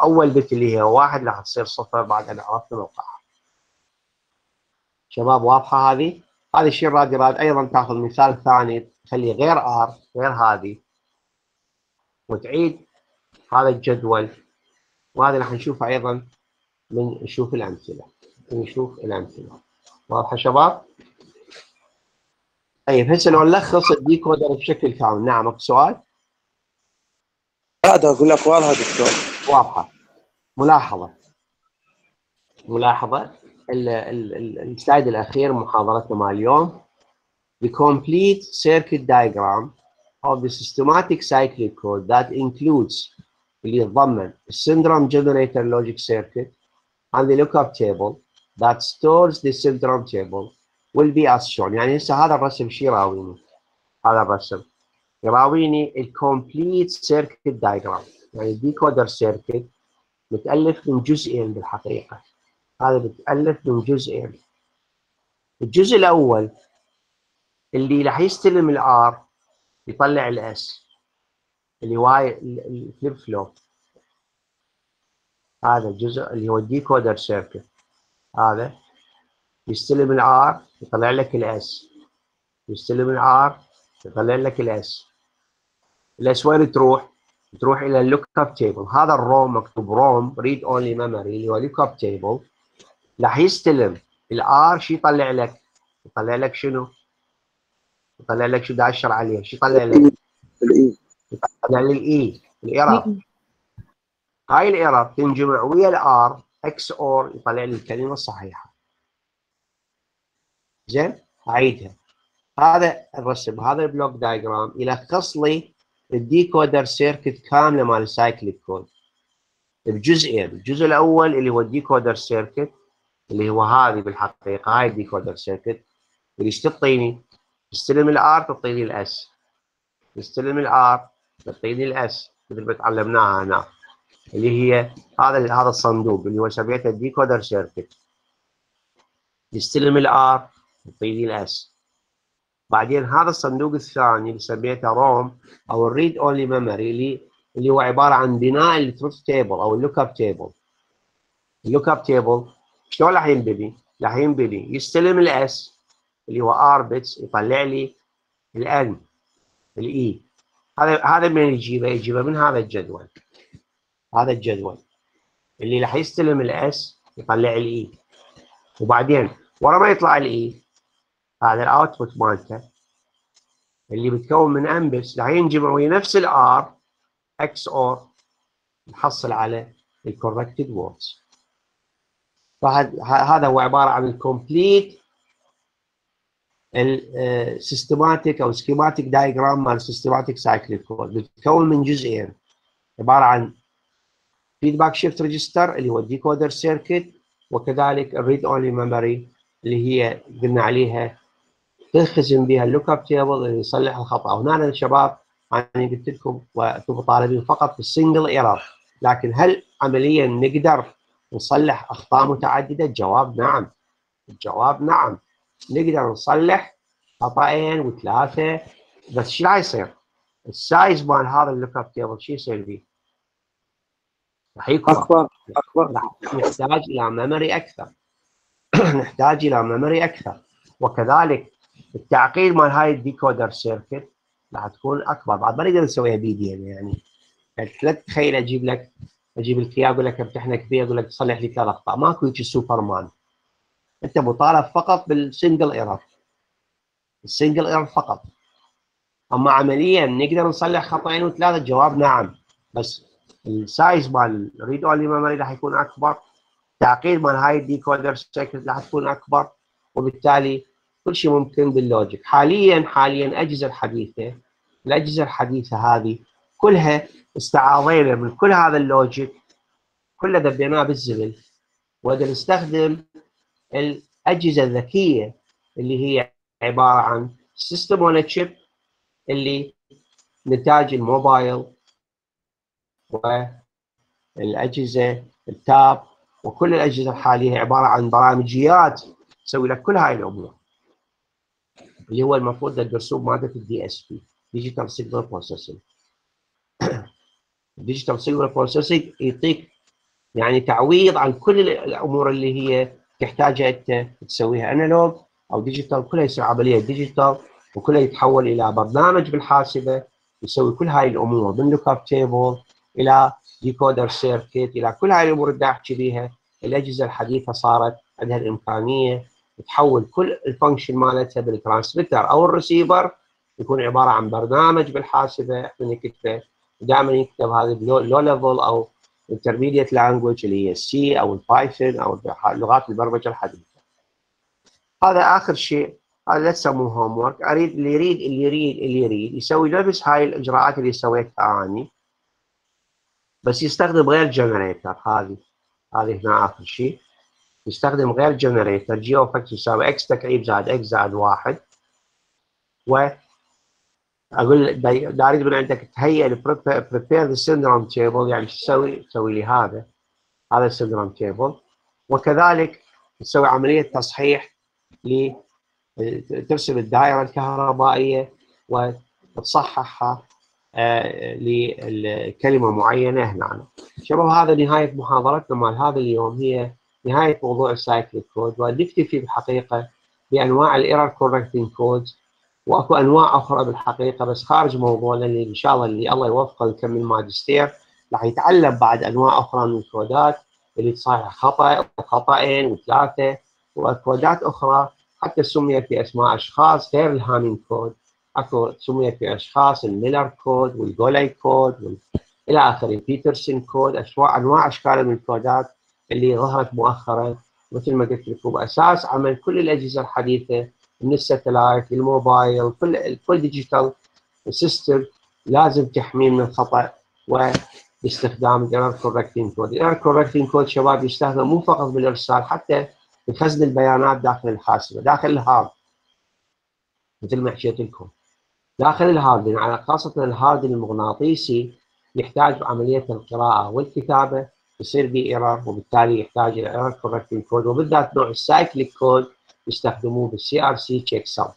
أول bit اللي هي واحد راح تصير صفر بعد أن عرفنا موقعها شباب واضحة هذه؟ هذا الشيء راد راد أيضا تأخذ مثال ثاني تخلي غير r غير هذه. وتعيد هذا الجدول. وهذا راح نشوفه أيضا من نشوف الأمثلة. نشوف الأمثلة. واضحة شباب؟ طيب هسه لو نلخص الديكودر بشكل كامل. نعم سؤال. لا أقول لك واضحه دكتور واضحه ملاحظه ملاحظه السلايد الاخير محاضرتنا مع اليوم the complete circuit diagram of the systematic cyclic code that includes اللي يتضمن syndrome generator logic circuit and the lookup table that stores the syndrome table will be as shown يعني هسه هذا الرسم شو يراويني هذا الرسم يراويني ال complete circuit diagram يعني ال decoder circuit متألف من جزئين بالحقيقة. هذا متألف من جزئين. الجزء الأول اللي راح يستلم ال R يطلع ال S اللي هو ال flip flop هذا الجزء اللي هو الديكودر سيركت هذا يستلم الار يطلع لك الاس يستلم الار يطلع لك الاس الاس وين تروح؟ تروح إلى ال lookup table. هذا ال ROM مكتوب ROM read only memory اللي هو lookup table. راح يستلم ال R شو يطلع لك؟ يطلع لك شنو؟ يطلع لك شو دا اشر عليه؟ شو يطلع لك؟ ال E يطلع لي ال E ال error هاي ال error تنجمع ويا ال R XOR يطلع لي الكلمة الصحيحة. زين؟ أعيدها. هذا الرسم هذا ال block diagram. يلخص لي ال decoder circuit كاملة مال ال cyclic code. بجزئين الجزء الأول اللي هو ال decoder circuit اللي هو هذه بالحقيقة هاي ال decoder circuit. اللي إيش تعطيني؟ تستلم الار تعطيني الاس تستلم الار تعطيني الاس مثل ما تعلمناها هنا. اللي هي هذا هذا الصندوق اللي هو سميته ال decoder circuit. يستلم ال R يعطيني ال S بعدين هذا الصندوق الثاني اللي سميته ROM أو ال read only memory اللي اللي هو عبارة عن بناء ال truth table أو ال lookup table ال lookup table شلون راح ينبني؟ راح ينبني. يستلم ال S اللي هو r bits يطلع لي ال n ال E هذا هذا من يجيبه؟ يجيبه من هذا الجدول. هذا الجدول. اللي راح يستلم ال S يطلع ال E وبعدين ورا ما يطلع ال E هذا ال output مالته. اللي بتكون من n bits راح ينجمع ويا نفس ال R XOR نحصل على ال corrected words فهذا هو عبارة عن ال complete ال systematic أو schematic diagram مال ال systematic cyclic code بتتكون من جزئين. عبارة عن feedback shift register اللي هو ال decoder circuit وكذلك ال read only memory اللي هي قلنا عليها تخزن بها ال lookup table اللي يصلح الخطأ. وهنا الشباب أنا قلت لكم وأنتم طالبين فقط بال single error لكن هل عمليا نقدر نصلح أخطاء متعددة؟ الجواب نعم. الجواب نعم. نقدر نصلح خطأين وثلاثة بس شو راح يصير؟ ال size مال هذا ال lookup table شو يصير فيه؟ راح يكبر. أكبر أكبر. نحتاج إلى memory أكثر. نحتاج إلى memory أكثر. وكذلك التعقيد مال هاي ال decoder circuit راح تكون أكبر. بعد ما نقدر نسويها بإيدينا يعني. يعني لا تتخيل أجيب لك أجيب لك اياه أقول لك امتحنك فيه أقول لك صلح لي ثلاث اخطاء ماكو هيك سوبرمان. أنت مطالب فقط بال single error ال single error فقط. أما عمليا نقدر نصلح خطأين وثلاثة؟ الجواب نعم. بس ال size مال ال read only memory راح يكون أكبر. تعقيد مال هاي ال decoder circuit راح تكون أكبر. وبالتالي كل شيء ممكن بال logic. حاليا حاليا الاجهزه الحديثة الأجهزة الحديثة هذه كلها استعاضينا من كل هذا ال logic كله دبيناه بالزبل وقدر نستخدم الأجهزة الذكية اللي هي عبارة عن system on chip اللي نتاج الموبايل والأجهزة ال tab وكل الأجهزة الحالية عبارة عن برامجيات تسوي لك كل هاي الأمور. اللي هو المفروض تدرسوه بماده ال DSP digital signal processing ال digital signal processing يعطيك يعني تعويض عن كل الأمور اللي هي تحتاجها أنت تسويها. analog أو digital كلها يصير عملية digital وكلها يتحول إلى برنامج بالحاسبة يسوي كل هاي الأمور من lookup table إلى decoder circuit إلى كل هاي الأمور اللي احكي بيها الأجهزة الحديثة صارت عندها الإمكانية تحول كل ال function مالتها بال transmitter أو الريسيفر يكون عبارة عن برنامج بالحاسبة إحنا نكتبه دائما يكتب هذا low level أو intermediate language اللي هي ال C أو البايثون أو لغات البرمجة الحديثة. هذا آخر شيء. هذا لا تسموه homework اريد اللي يريد اللي يريد اللي يريد يسوي نفس هاي الإجراءات اللي سويتها اني بس يستخدم غير generator هذه هذه هنا آخر شيء. يستخدم غير generator G of X يساوي X تكعيب زائد X زائد واحد. و أقول دا اريد من عندك تهيئ prepare the syndrome table يعني شو تسوي؟ تسوي لي هذا. هذا ال syndrome table وكذلك تسوي عملية تصحيح ل ترسم الدائرة الكهربائية وتصححها آه لكلمه معينة هنا. شباب هذا نهاية محاضرتنا مال هذا اليوم. هي نهاية موضوع ال cyclic code ونكتفي بالحقيقة بأنواع ال error correcting codes وأكو أنواع أخرى بالحقيقة بس خارج موضوعنا اللي إن شاء الله اللي الله يوفقه يكمل ماجستير راح يتعلم بعد أنواع أخرى من الكودات اللي تصحح خطأ وخطأين وثلاثة وكودات أخرى حتى سميت باسماء أشخاص غير ال Hamming code أكو سميت في أشخاص ال Muller code وال Golay code. إلى آخره Peterson code أنواع أشكال من الكودات اللي ظهرت مؤخرا مثل ما قلت لكم باساس عمل كل الأجهزة الحديثة من ال satellite الموبايل كل كل digital system لازم تحميه من الخطا واستخدام ال error correcting code، ال error correcting code شباب يستخدم مو فقط بالإرسال حتى بخزن البيانات داخل الحاسبة، داخل ال hard مثل ما حكيت لكم. داخل ال hard يعني خاصة ال hard المغناطيسي يحتاج عملية القراءة والكتابة يصير به error وبالتالي يحتاج إلى error correcting code وبالذات نوع ال cyclic code يستخدموه بالسي ار سي تشيك سم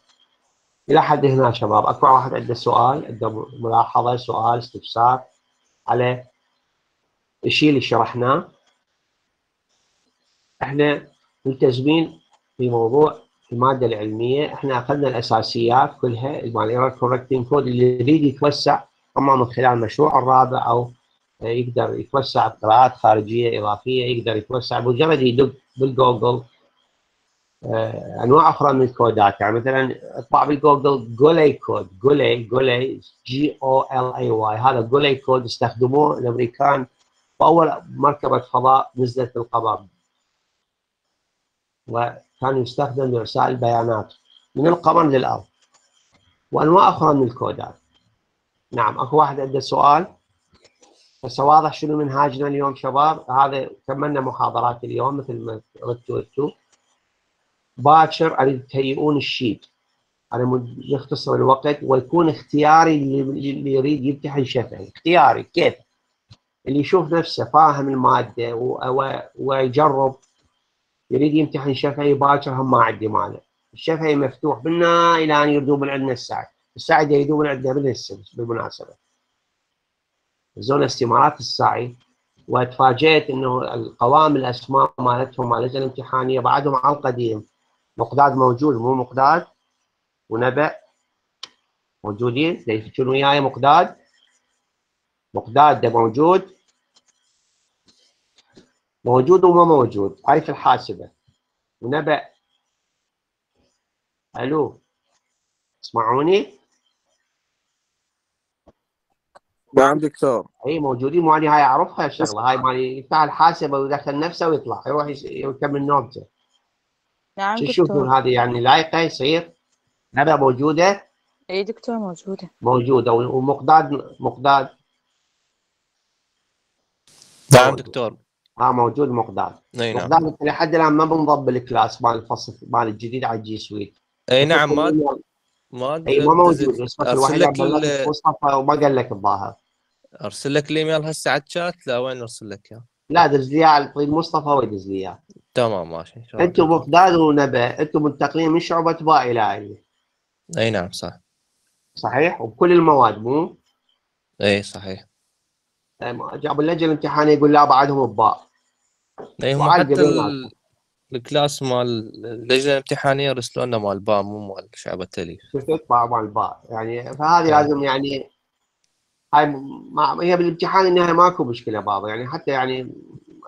إلى حد هنا شباب. أكو واحد عنده سؤال عنده ملاحظة سؤال استفسار على الشيء اللي شرحناه إحنا ملتزمين في موضوع المادة العلمية. إحنا أخذنا الأساسيات كلها مال ال error correcting code اللي يريد يتوسع أما من خلال المشروع الرابع أو يقدر يتوسع بقراءات خارجية إضافية يقدر يتوسع مجرد يدق بالجوجل آه، أنواع أخرى من الكودات. يعني مثلا اطبع بال Google Golay code Golay Golay G O L A Y هذا Golay code استخدموه الأمريكان وأول مركبة فضاء نزلت القمر وكان يستخدم لإرسال البيانات من القمر للأرض. وأنواع أخرى من الكودات. نعم اكو واحد عنده سؤال. هسه واضح شنو منهاجنا اليوم شباب. هذا كملنا محاضرات اليوم مثل ما ردتوا أنتم باكر اريد تهيئون ال sheet. أنا يختصر الوقت ويكون اختياري اللي يريد يمتحن شفهي. اختياري. كيف؟ اللي يشوف نفسه فاهم المادة ويجرب. يريد يمتحن شفهي باكر هم ما عندي مانع. الشفهي مفتوح منا إلى أن يردون من عندنا الساعة. يردون من عندنا من بالمناسبة. زون استمارات السعي وتفاجئت إنه القوائم الأسماء مالتهم مالت الامتحانية بعدهم على القديم. مقداد موجود مو مقداد ونبأ. موجودين يفتشون وياي مقداد. مقداد ده موجود. موجود وما موجود هاي في الحاسبة. ونبأ. ألو تسمعوني؟ نعم دكتور اي موجودين مو هاي أعرفها الشغله هاي مالي يفتح الحاسبه ويدخل نفسه ويطلع. يروح يكمل نومته. نعم شو تشوفون دكتور هذه؟ يعني لايقة يصير؟ نبأ موجودة؟ إي دكتور موجودة. موجودة. ومقداد مقداد. نعم دكتور. آه موجود مقداد. إي نعم. مقداد لحد الآن ما بنضب ال class مال الفصل مال الجديد على ال G Suite. إي نعم ما ما إي ما موجود. أرسل نسبة الوحيدة لك بلغت ال- مصطفى وما قال لك الظاهر. أرسل لك الإيميل هسه على الشات؟ لا وين أرسل لك إياه؟ لا دز لي إياه على طريق مصطفى ويدز لي إياه. تمام ماشي. أنتم مقداد ونبأ أنتم منتقلين من شعبة باء إلى ألف أي نعم صح. صحيح؟ وبكل المواد مو؟ إي صحيح. جابوا اللجنة الامتحانية يقول لا بعدهم بباء إي هم حتى ال- ال class مال اللجنة الامتحانية رسلوا لنا مال با مو مال شعبة الألف شفت؟ باء مع الباء يعني فهذه. لازم يعني هاي ما هي بالامتحان النهائي ماكو مشكلة بعض يعني حتى يعني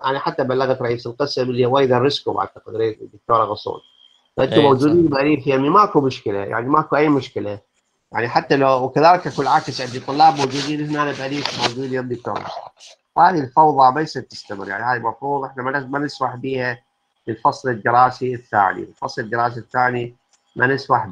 أنا حتى بلغت رئيس القسم اللي هو يدرسكم اعتقد الدكتورة غصون. فأنتم إيه، موجودين بأريف يمي ماكو مشكلة. يعني ماكو أي مشكلة. يعني حتى لو وكذلك أكو العكس عندي طلاب موجودين هنا بأريف موجودين يم دكتور هذه الفوضى ما يصير تستمر. يعني هاي المفروض إحنا ما نسمح بها للفصل الدراسي الثاني. الفصل الدراسي الثاني ما نسمح